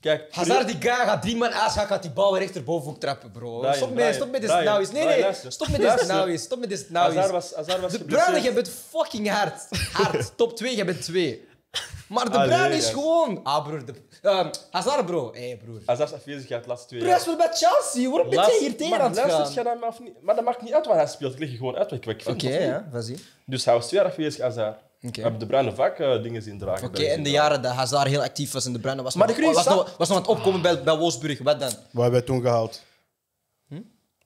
Kijk, Hazard die guy gaat drie man aanschakelen, gaat die bal weer rechterboven ook trappen, bro. Brian, stop, met, Brian, stop met dit Brian, nou eens. Nee, Brian, nee, luister. stop met dit Luister. nou eens. Stop met dit nou Hazard was, Hazard was De geblesseerd. Bruyne, jij bent fucking hard. Hard. [laughs] Top 2, jij bent 2. [laughs] Maar de Bruyne is gewoon... Ah, broer. De, Ehm, Hazard, bro. Hé, hey, broer. Hazard is afwezigheid de laatste twee jaar. speelt bij Chelsea. Waarom ben jij Laatst- hier tegen maar aan het luistert gaan? jij of niet? Maar dat maakt niet uit waar hij speelt. Ik leg je gewoon uit wat ik wat ik Oké, vind. of niet. ja, vas-y. Dus hij was twee jaar afwezig, Hazard. Oké. We hebben de Bruyne vaak eh, dingen zien dragen. Oké, en de jaren dat Hazard heel actief was en de Bruyne was, Maar nog, de was, nog, was nog aan het opkomen bij, bij Wolfsburg. Wat dan? Wat hebben wij toen gehaald?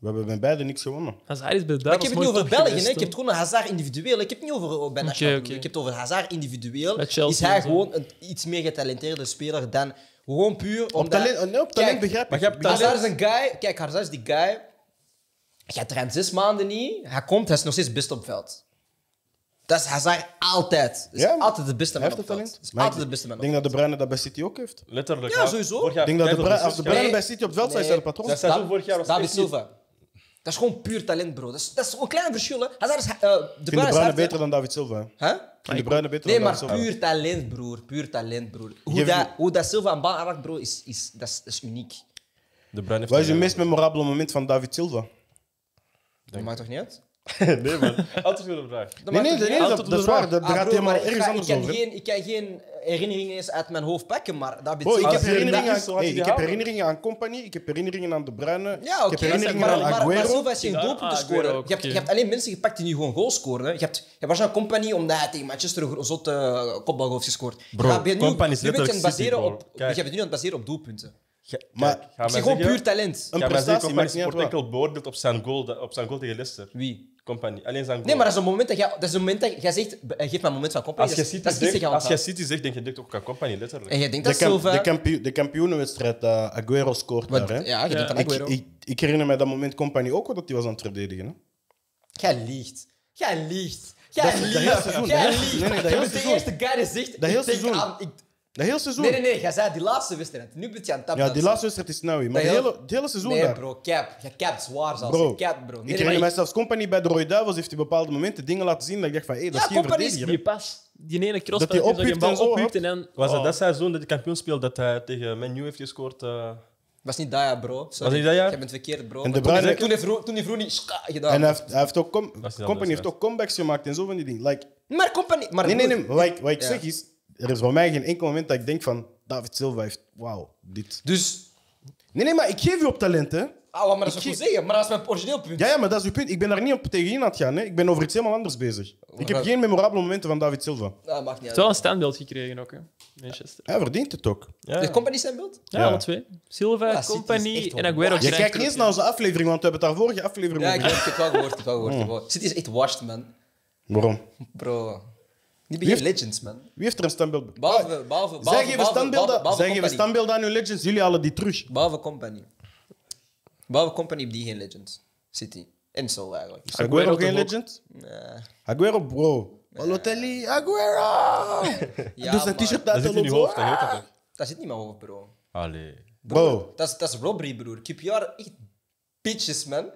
We hebben bij beide niks gewonnen. Hazard is bij de Maar ik heb het niet over België, geweest, hè. ik heb het gewoon een Hazard individueel. Ik heb het niet over oh, bij oké. ploeg. Ik heb het over Hazard individueel. Is hij gewoon een iets meer getalenteerde speler dan gewoon puur Op omdat... talent, nee, op talent Kijk, begrijp ik. maar je hebt Hazard is een guy... Kijk, Hazard is die guy... Hij traint zes maanden niet. Hij komt, hij is nog steeds het beste op veld. Dat is Hazard altijd. Dat is Ja, altijd de beste man heeft op het talent. Dat is Maar altijd ik de beste man Ik op denk dat de Bruyne dat bij City ook heeft. Letterlijk. Ja, sowieso. Ik denk dat de Bruyne, als de Bruyne bij City op het veld is hij de patroon. Zijn seizoen vorig jaar was David echt niet- Silva. Dat is gewoon puur talent, bro. Dat is, dat is een klein verschil, hè. Hazard is... eh, de Ik vind de Bruyne is hard, beter dan David Silva. hè. De Bruyne beter Nee, dan maar David Silva. puur talent, broer. Puur talent, broer. Hoe, Geef dat, hoe dat Silva een bal aanraakt, bro, is, is, dat, is, dat is uniek. De Bruyne heeft Wat is je meest memorabele moment van David Silva? Dat maakt toch niet uit? [laughs] nee, man. Altijd veel vraag. Dat Nee, nee, nee, uit? dat, dat is waar. Dat Ah, gaat bro, helemaal maar ik ergens ga- anders ik kan over. Geen, ik kan geen herinneringen eens uit mijn hoofd pakken, maar David Bro, ik Silva... heb herinneringen dat aan, hey, ik heb herinneringen aan Company, ik heb herinneringen aan De Bruyne, Ja, ik oké. heb herinneringen maar, aan maar, maar Aguero. Silva is geen doelpunten ah, scoren. Aguero, Je hebt, je hebt alleen mensen gepakt die nu gewoon goals scoren. hè. Je hebt, je hebt waarschijnlijk Company omdat hij tegen Manchester een zotte uh, kopbalgoal heeft gescoord. Bro, Je Company is je bent je aan het letterlijk baseren City, op. Je bent nu aan het baseren op doelpunten. Maar Ik mij zeg gewoon puur talent. Een prestatie maakt niet uit wordt wat. enkel beoordeeld op zijn goal, op zijn goal tegen Leicester. Wie? Company. Alleen zijn goal. Nee, maar dat is een moment dat jij, dat is een moment dat jij zegt, geef mij een moment van company. Als je dat is- City is zegt, dat je als je. City zegt, denk je direct ook aan Company, letterlijk. En jij denkt De, dat kamp- Silva... de, kampioen- de kampioenenwedstrijd dat Aguero scoort Wat- daar. Hè. ja, je denkt aan Ik, Aguero. ik, ik herinner me dat moment Company ook wel dat hij was aan het verdedigen. Hè. Jij liegt. Jij liegt. Jij is- liegt. Jij liegt. nee, nee, dat Je hele bent de eerste guy die zegt... Dat hele ik seizoen. Dat hele seizoen. Nee, nee, nee. Jij zei die laatste wedstrijd. Nu ben je aan het tappen. Ja, die laatste wedstrijd is nou Maar Dat het hele- hele, het hele seizoen Nee, daar. bro. Cap. Je capt zwaar zelfs. Bro, Je capt, bro. Nee, ik herinner maar mij zelfs Company bij de Rode Duivels heeft hij bepaalde momenten dingen laten zien dat ik dacht van hé, dat Ja, is geen Company is verdediger. Die pas, die ene cross Dat hij dat bal en zo, opwiept en dan... Was Oh. het dat seizoen dat hij kampioen speelde dat hij tegen Man U heeft gescoord? eh, Was niet Daya, bro. Sorry. Was niet Daya? Je bent verkeerd, bro. En De toen, Bruyne- toen, heeft toen heeft Rooney gedaan. En hij heeft, hij heeft ook Dat Company heeft ja. ook comebacks gemaakt en zo van die dingen. Like, Maar company... Maar nee, nee, nee. Wat ik, wat ik Ja. zeg is, er is voor mij geen enkel moment dat ik denk van David Silva heeft, wauw, dit. Dus... Nee, nee, maar ik geef je op talent, hè. Ah, maar dat is Ik zeggen. Maar dat is mijn origineel punt. Ja, ja, maar dat is uw punt. Ik ben daar niet op tegenin aan het gaan. Hè. Ik ben over iets helemaal anders bezig. Ik heb geen memorabele momenten van David Silva. Ah, maakt niet heeft uit. wel een standbeeld gekregen ook, hè. Manchester. Hij verdient het ook. Ja. De company zijn beeld? Ja, Ja. alle twee. Silva, Ja, is Company en Aguero. Je krijgt kijkt niet eens naar onze aflevering, want we hebben het daar vorige aflevering Ja, ik heb het wel gehoord. Ik heb het wel gehoord. City is echt washed, man. Waarom? Bro. Die ben geen legends, man. Wie heeft er een standbeeld? Behalve... behalve, behalve Zij geven behalve- standbeelden, behalve- behalve zij geven standbeelden aan uw legends, jullie halen die terug. Behalve company. Behalve company heb die geen legends. City. En zo eigenlijk. Is Aguero geen toch ook? legend? Nee. Aguero, bro. Balotelli, Aguero! [laughs] Ja, dus een maar t-shirt Dat zit in je hoofd, dat weet dat toch? Dat zit niet in mijn hoofd, bro. Allee. Bro, Dat is, dat is robbery, broer. QPR, echt bitches, man.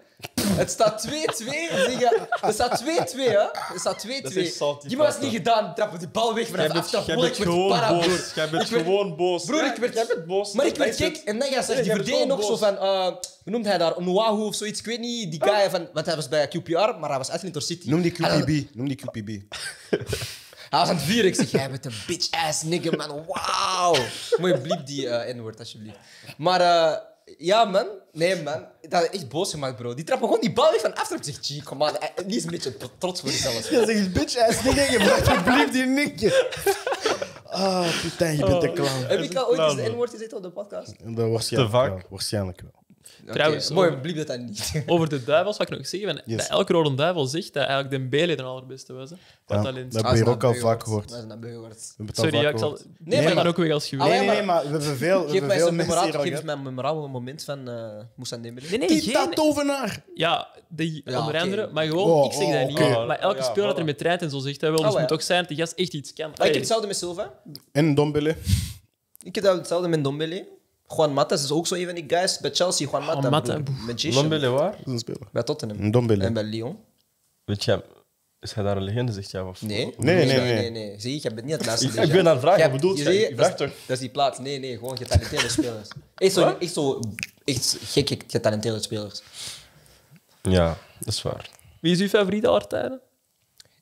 Het staat 2-2. zeggen- Het staat 2-2, hè? Het staat 2-2. Dat is echt salty Die was niet gedaan. Trappen die bal weg vanaf aftrap. jij bent gewoon boos. Jij bent Ik werd- gewoon boos. Broer, ik werd... Jij bent boos. Maar ik werd gek. En dan zegt die verdediger nog zo van... eh, hoe noemt hij daar? Onuahu of zoiets. Ik weet niet. Die guy van... Want hij was bij QPR, maar hij was uitgeleend door City. noem die QPB. Noem die QPB. [laughs] Hij was aan het vieren. Ik zeg, jij bent een bitch-ass nigger, man. Wauw. Moet je bliep die eh, N-woord, alsjeblieft. Maar eh, ja, man. Nee, man. Dat is echt boos gemaakt, bro. Die trappen gewoon die bal weg van aftrap. Ik zeg, gee, kom aan. Eh, Die is een beetje trots voor zichzelf. [laughs] Je zegt bitch ass nigga, je vraagt alsjeblieft die nikje. Ah, putain, je bent een clown. Heb ik al ooit eens de clown, N-woord gezegd op de podcast? Dat waarschijnlijk Te vaak. wel. Waarschijnlijk wel. Trouwens, mooi, over- bliep dat dan niet. [laughs] Over de duivels, wat ik nog zeggen, Yes. dat elke rode duivel zegt dat eigenlijk Dembele de allerbeste was. Hè. Qua Ja, talent. dat- heb je hier ook al vaak gehoord. Dat. We hebben Sorry, ja, ik zal... Nee, maar- maar dan ook weer als weet. Nee, maar- nee, maar we hebben veel, we Geef hebben mij veel zo'n geef mijn memorabel moment van uh, Moussa Dembele. Nee, nee, geen. Tovenaar. Ja, die Ja, onder andere. Maar gewoon, Oh, ik zeg dat oh, niet. Maar elke Ja, speler dat er met traint en zo zegt hij wel. Dus het ja. moet toch zijn dat die gast echt iets kan. Ah, ik heb hetzelfde met Silva. En Dombele. Ik heb dat hetzelfde met Dombele. Juan Mata is ook zo een van die guys. Bij Chelsea, Juan Mata. Mata, broer. Magician. Lombele waar? Dat is een speler. Bij Tottenham. En bij Lyon. Weet je, is hij daar een legende, zegt jij? Of? Nee. Nee, nee, nee. nee. nee, Zie je, ik heb het niet aan het [laughs] luisteren. Ik- ben aan het vragen, wat bedoelt je je, dat is- toch? Dat is die plaats. Nee, nee, gewoon getalenteerde spelers. Echt zo, echt zo echt gek gek getalenteerde spelers. Ja, dat is waar. Wie is uw favoriete aller tijden?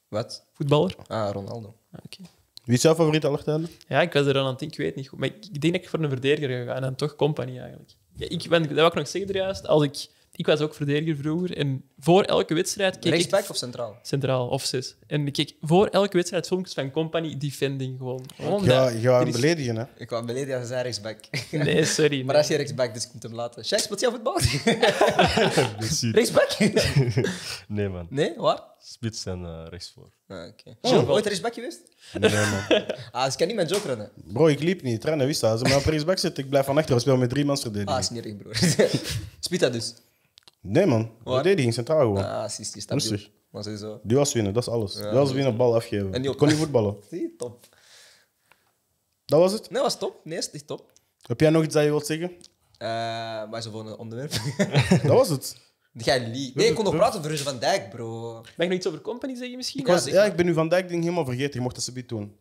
Wat? Voetballer? Ah, Ronaldo. Ah, oké. Wie is jouw favoriet tijden? Ja, ik was er aan het denken, ik weet niet goed. Maar ik, denk dat ik voor een verdediger ga gaan en dan toch company eigenlijk. Ja, ik ben, dat wil ik nog zeggen juist. Als ik, ik was ook verdediger vroeger en voor elke wedstrijd keek ik Rechtsback of centraal? centraal of zes. En ik keek voor elke wedstrijd filmpjes van company defending gewoon. Gewoon Ja, dat- je er hem is- beledigen, hè? Ik wou beledigen als hij rechtsback. Nee, sorry. [laughs] Maar nee. is geen rechtsback, dus ik moet hem laten. Shaq, speelt jij voetbal? [laughs] rechtsback? [laughs] Nee, man. nee, waar? Spits en eh, rechtsvoor. Ah, oké. Gilles, ooit rechtsback geweest? Nee, man. Ah, dus ik kan niet mijn joke rennen. Bro, ik liep niet. Trainen, wist dat. Als ik maar op rechtsback zit, ik blijf van achter. We spelen met drie man Ah, verdediging. is niet recht, broer. Spita dus. Nee, man. Waar? Verdediging, centraal gewoon. Ah, is die stabiel. Rustig. Maar sowieso. Duels winnen, dat is alles. Duels winnen, bal afgeven. En Kon niet [laughs] voetballen. Zie, top. Dat was het. Nee, was top. Nee, is echt top. Heb jij nog iets dat je wilt zeggen? Eh maar zo voor een onderwerp. [laughs] Dat was het. Jij. Nee, ik kon nog praten over van Dijk, bro. Mag ik nog iets over company zeggen misschien? Ik, was, zeg ja, ik ben nu Van Dijk ding helemaal vergeten. Je mocht dat ze niet doen.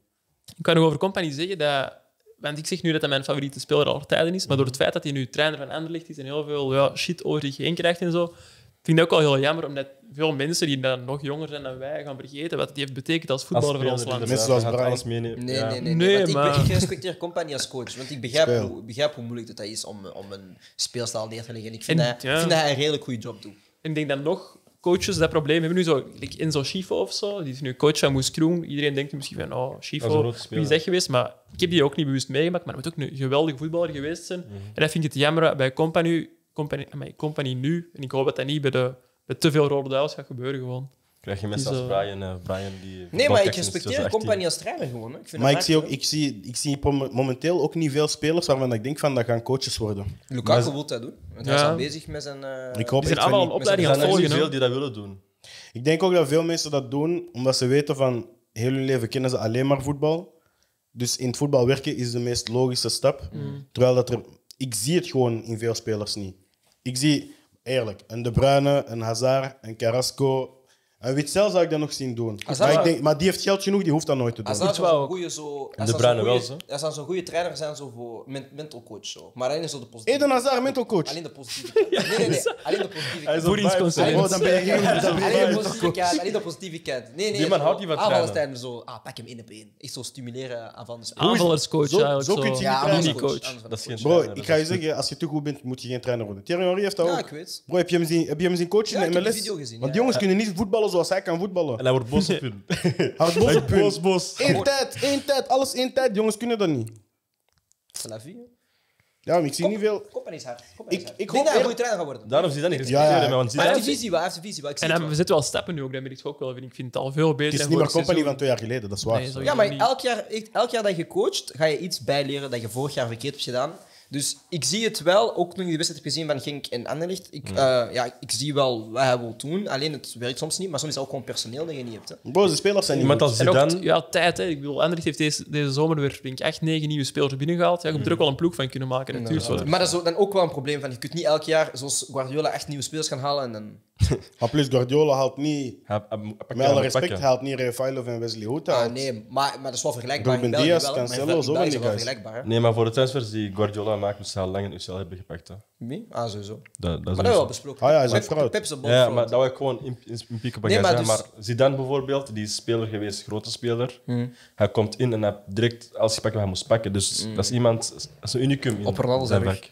Ik kan nog over company zeggen dat... Want ik zeg nu dat hij mijn favoriete speler aller tijden is, maar door het feit dat hij nu trainer van Anderlecht is en heel veel ja, shit over zich heen krijgt en zo, vind ik dat ook wel heel jammer, omdat veel mensen die dan nog jonger zijn dan wij gaan vergeten wat hij heeft betekend als voetballer voor ons land. Mensen inderdaad, zoals meenemen. Nee, Ja. nee, nee. Nee, ik, maar- ben- ik respecteer Company als coach. Want ik begrijp, Speel. hoe, ik begrijp hoe moeilijk dat is om, om een speelstijl neer te leggen. En ik vind, En- dat, ja. ik vind dat hij een redelijk goede job doet. En ik denk dat nog coaches dat probleem hebben. Nu zo, like Enzo Schifo of zo, die is nu coach van Moes Kroen. Iedereen denkt nu misschien van, oh, is Schifo, wie is dat geweest? Maar ik heb die ook niet bewust meegemaakt, maar hij moet ook een geweldige voetballer geweest zijn. En dat vind ik het jammer bij Company, Company nu, en ik hoop dat dat niet bij, de, bij te veel rode duivels gaat gebeuren gewoon. Krijg je mensen Dus, als Brian, eh, Brian die... Nee, maar ik respecteer 2018. Company als trainer gewoon. Hè. Ik vind Maar ik zie, ook, ik, zie, ik zie momenteel ook niet veel spelers waarvan ik denk van dat gaan coaches worden. Lukaku wil dat doen. Want hij is al bezig met zijn... eh, Ik hoop zijn allemaal een niet. opleiding aan het er veel die dat willen doen. Ik denk ook dat veel mensen dat doen omdat ze weten van heel hun leven kennen ze alleen maar voetbal. Dus in het voetbal werken is de meest logische stap. Terwijl dat er, ik zie het gewoon in veel spelers niet. Ik zie, eerlijk, een De Bruyne, een Hazard, een Carrasco, En Witzel zou ik dat nog zien doen. Maar, ik denk, maar die heeft geld genoeg, die hoeft dat nooit te doen. Dat wel goede zo... De Bruyne zo'n wel, zo. Dat zo'n goede trainer zijn, zo voor men- mental coach zo. Maar alleen zo de positieve. Eden Hazard, mental coach. Alleen de positieve kant. Nee, nee, nee. [laughs] Alleen de positieve Voedingsconsulent. Oh, dan ben je Alleen de positieve kant. Alleen de positieve kant. Nee, nee. Die man zo houdt niet van aanvallers trainen. zo, ah, pak hem in op één. Echt zo stimuleren aan van de Aanvallerscoach Zo- eigenlijk. zo kun je Ja, geen Bro, trainer, ik ga je zeggen, als je te goed bent, moet je geen trainer worden. Thierry Henry heeft dat Ja, ook. ik weet. Bro, heb je hem zien, heb je hem zien coachen Ja, in ik de heb MLS? die video gezien, Want ja. die jongens kunnen niet voetballen zoals hij kan voetballen. En hij wordt boos op hun. [laughs] Hij wordt boos op hun. Boos, boos. Eén tijd, één tijd, alles één tijd. Jongens kunnen dat niet. C'est la vie. hè. Ja, maar ik zie niet veel... Company is hard. Is Ik- hard. ik denk hoop dat hij een goede trainer gaat worden. Daarom zie je dat niet Ja, ja. want Maar hij heeft visie wel. Hij heeft de visie wel. Ik zie En het hij wel. stappen nu ook, dat merk ik ook wel. Vind ik vind het al veel beter. Het is dan niet meer vorig company seizoen. van twee jaar geleden, dat is waar. Nee, zo- Ja, maar niet. elk jaar, echt, elk jaar dat je coacht, ga je iets bijleren dat je vorig jaar verkeerd hebt gedaan. Dus ik zie het wel, ook toen ik de wedstrijd heb gezien van Genk en Anderlecht. Ik, eh, ja, ik zie wel wat hij wil doen, alleen het werkt soms niet. Maar soms is het ook gewoon personeel dat je niet hebt. Hè. Bro, de spelers zijn niet goed. als En ook Zidane... ja, tijd. Hè. Ik bedoel, Anderlecht heeft deze, deze zomer weer denk ik, echt negen nieuwe spelers binnengehaald. Ja, je moet er ook wel een ploeg van kunnen maken. Natuurlijk. Maar dat is ook- dan ook wel een probleem. Van, je kunt niet elk jaar, zoals Guardiola, echt nieuwe spelers gaan halen. En dan... [laughs] Maar plus Guardiola haalt niet... Met alle respect, pakken. haalt niet Refailov en Wesley hij Ah, nee, maar, maar dat is wel vergelijkbaar. Ruben in België Diaz, maar Cancelo, zo van is die guys. Nee, maar voor de transfers die Guardiola maakt, moest hij al lang een UCL hebben gepakt. Hè. Wie? Ah, sowieso. Dat, dat is Maar dat hebben we al besproken. Ah ja, hij is een fraud. Pep is een Ja, maar dat wil ik gewoon in, in, in pieken Nee, maar dus- maar Zidane bijvoorbeeld, die is speler geweest, grote speler. Hmm. Hij komt in en hij direct als hij pakken, hij moest pakken. Dus dat is iemand, dat is een unicum in. Op Ronaldo zijn zijn vak.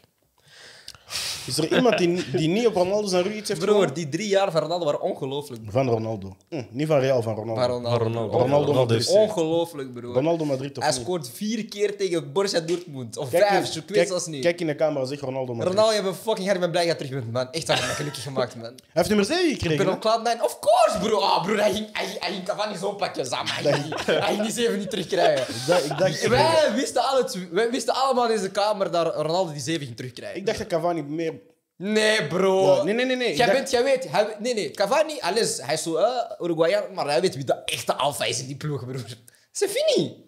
Is er iemand die, die niet op Ronaldo zijn rug iets heeft Broer, gewonnen? die drie jaar van Ronaldo waren ongelooflijk. Van Ronaldo. Hm, niet van Real, van Ronaldo. Van Ronaldo. Van Ronaldo. Ronaldo Ronaldo Madrid. is- Ongelooflijk, broer. Ronaldo Madrid of Hij niet? scoort vier keer tegen Borussia Dortmund. Of Kijk, vijf, in- ik weet kijk, zelfs niet. kijk in de camera, zeg Ronaldo Madrid. Ronaldo, je bent fucking hard, ik ben blij dat je terug bent, man. Echt waar, ik ben gelukkig gemaakt, man. Hij heeft nummer 7 Ik ben gekregen. op cloud nine. Of course, bro. Ah, broer, hij ging, hij, ging- hij ging Cavani zo'n pakje samen. Hij ging, hij ging die zeven niet terugkrijgen. Ik dacht, ik, dacht, Wij wisten, alle, twee- wij wisten allemaal in deze kamer dat Ronaldo die zeven ging terugkrijgen. ik dacht dat Cavani meer... Nee, bro. Ja, nee, nee, nee, nee. Jij, bent, jij weet, hij, nee, nee, Cavani, alles, hij is zo uh, Uruguayan, maar hij weet wie de echte alfa is in die ploeg, broer. C'est fini.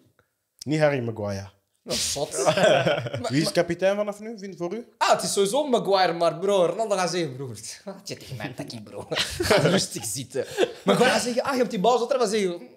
Niet Harry Maguire. Dat is zot. [laughs] Wie is kapitein vanaf nu, vind voor u? Ah, het is sowieso Maguire, maar bro, Ronaldo gaat zeggen, broer. Wat je tegen mij, takkie, bro. [laughs] Ga rustig zitten. Maguire gaat zeggen, ah, je hebt die bal zo terug. zeggen,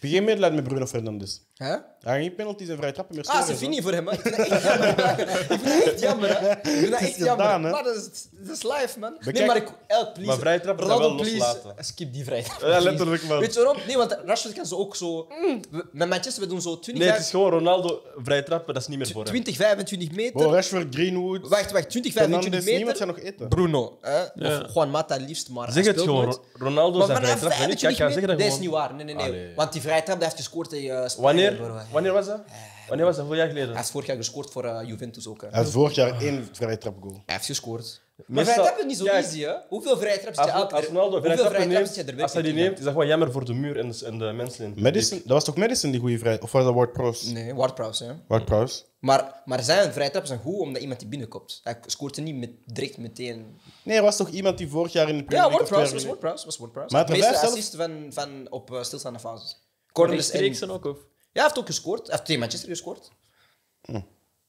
geen medelijden met Bruno Fernandes? Hè? Hij gaat geen penalties en vrije trappen meer Ah, scoren, c'est zo. fini voor hem. hè. Ik vind dat echt jammer. [laughs] Ik vind dat echt jammer. hè. Ik vind dat echt jammer. gedaan, hè. Maar dat is, dat is live, man. Nee, maar ik, elk, please. Maar vrije trappen Ronaldo, dan wel please. loslaten. Skip die vrije trap. Ja, please. letterlijk, man. Weet je waarom? Nee, want Rashford kan ze ook zo... we- Met Manchester, we doen zo 20, Nee, het is gewoon Ronaldo vrij trappen, dat is niet meer voor hem. 20 25 meter. Bro, Rashford, Greenwood, Wacht, wacht. 20, 25 Fernandes, meter. niemand gaat nog eten. Bruno. Hè? Ja. Of Juan Mata liefst, maar Zeg hij het speelt gewoon, nooit. Ronaldo Maar zijn vrij vanaf trap. Ik kan 25 zeggen meter, dat dat is gewoon. niet waar. Nee, nee, nee. Allee. Want die vrije trap, die heeft gescoord tegen Spanje, Wanneer? Bro. Wanneer was dat? Wanneer was dat? Hoeveel jaar geleden? Hij heeft vorig jaar gescoord voor uh, Juventus ook. Hè. Hij heeft vorig jaar één vrije trap goal. Hij heeft gescoord. Maar vrije trap is niet zo Kijk, easy, hè? Hoeveel vrije traps heb je elke als Ronaldo vrij trappen vrije traps neemt, heb je er als hij die neemt, is dat gewoon jammer voor de muur en de, en de mensen in het Madison, dat was toch Madison die goede vrije... Of was dat Ward Prowse? Nee, Ward Prowse, hè? Ward Prowse. Maar, maar zijn vrije traps zijn goed omdat iemand die binnenkomt. Hij scoort er niet met, direct meteen. Nee, er was toch iemand die vorig jaar in de Premier Ja, League... Ward of Prowse twee was jaar Ward Prowse. Was Ward Prowse. Maar de meeste zelf- assists van, van op uh, stilstaande fases. Corners en... Ook, of? Ja, hij heeft ook gescoord. Hij heeft tegen Manchester gescoord.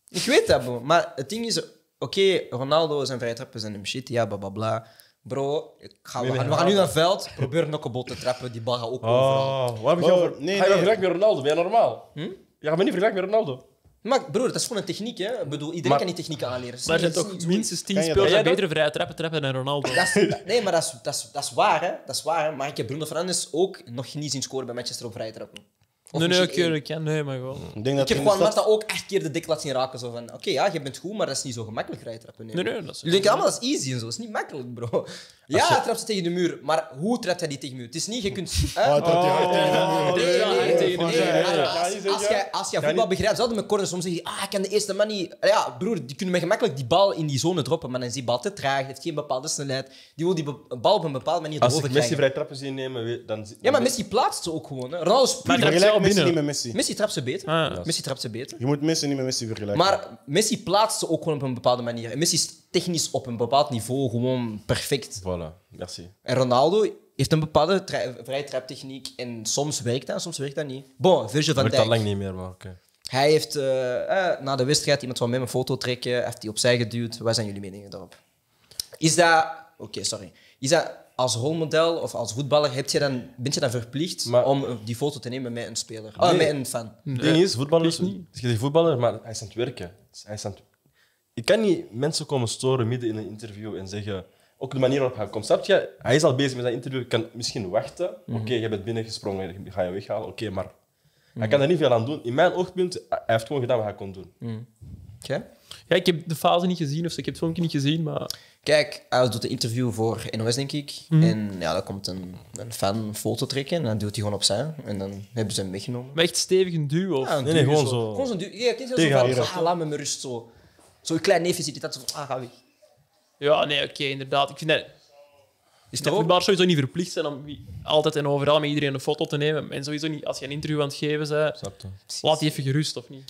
Ik weet dat, bro. Maar het ding is... Oké, Ronaldo zijn vrije trappen zijn hem shit. Ja, bla, bla, bla. Bro, ik ga, we, gaan, nee, we gaan nu naar het veld. Probeer een knokkebal te trappen. Die bal gaat ook overal. Oh, wat heb je Bro, over? nee, Ga je nee. vergelijken met Ronaldo? Ben je normaal? Hm? Ja, ga me niet vergelijken met Ronaldo. Maar broer, dat is gewoon een techniek, hè. Ik bedoel, iedereen Maar- kan die techniek aanleren. Maar er zijn toch minstens tien je spelers die betere vrije trappen trappen dan Ronaldo. Dat is, dat- nee, maar dat is, dat, is, dat is waar, hè. Dat is waar, hè. Maar ik heb Bruno Fernandes ook nog niet zien scoren bij Manchester op vrije trappen. Of Nee, nee, oké, ik nee, maar gewoon. Ik denk dat Ik heb gewoon stad- Mata ook echt keer de dik laten zien raken. Zo van, oké, ja, je bent goed, maar dat is niet zo gemakkelijk vrije trappen. Nee, nee, dat is... Jullie denken allemaal dat is easy en zo. Dat is niet makkelijk, bro. Ja, hij trapt ze tegen de muur, maar hoe trapt hij die tegen de muur? Het is niet, je kunt... hè? Oh, trapt hard tegen de muur. Als- zeggen. Jij, als jij voetbal begrijpt, zelfs met corners, soms zeg je, ah, ik kan de eerste man niet... Ja, broer, die kunnen me gemakkelijk die bal in die zone droppen, maar dan is die bal te traag, heeft geen bepaalde snelheid. Die wil die bal op een bepaalde manier Als ik Messi vrij trappen zie nemen, dan... Ja, maar Messi plaatst ze ook gewoon. Hè. Ronaldo is puur- Maar Messi niet binnen. met Messi. Messi trapt ze beter. Ah, ja. Messi trapt ze beter. Je moet Messi niet met Messi vergelijken. Maar Messi plaatst ze ook gewoon op een bepaalde manier. En Messi is technisch op een bepaald niveau gewoon perfect. Voilà, merci. En Ronaldo heeft een bepaalde tra- vrije traptechniek. En soms werkt dat, soms werkt dat niet. Bon, Virgil van Dat werkt al Dijk. lang niet meer, maar oké. Hij heeft eh, eh, na de wedstrijd iemand van mij een foto trekken. Heeft die opzij geduwd. Wat zijn jullie meningen daarop? Is dat... Oké, sorry. Is dat als rolmodel of als voetballer heb je dan, ben je dan verplicht Maar- om die foto te nemen met een speler? Oh, met een fan. Het ding is, voetballer is ik niet. niet. Je zegt voetballer, maar hij is aan het werken. Hij is aan het... Je kan niet mensen komen storen midden in een interview en zeggen. Ook de manier waarop hij komt. Snap je? Hij is al bezig met dat interview. Je kan misschien wachten. Oké, je bent binnengesprongen, je ga je weghalen. Oké, maar hij kan er niet veel aan doen. In mijn oogpunt, hij heeft gewoon gedaan wat hij kon doen. Oké. Ja, ik heb de fase niet gezien, of ik heb het filmpje niet gezien, maar Kijk, hij doet een interview voor NOS, denk ik. Mhm. En ja, dan komt een, een fan een foto trekken en dan doet hij gewoon opzij. En dan hebben ze hem meegenomen. maar echt stevig een duo. Of... Ja, een Nee, nee, duw gewoon zo. zo. Gewoon zo'n duw. Ja, je dat zo van, ah, laat me met rust zo. Zo'n klein neefje zit die dat zo van, ah, ga weg. Ja, nee, oké, inderdaad. Ik vind dat, Is dat voetballers sowieso niet verplicht zijn om altijd en overal met iedereen een foto te nemen. En sowieso niet, als je een interview aan het geven bent, laat die even gerust, of niet?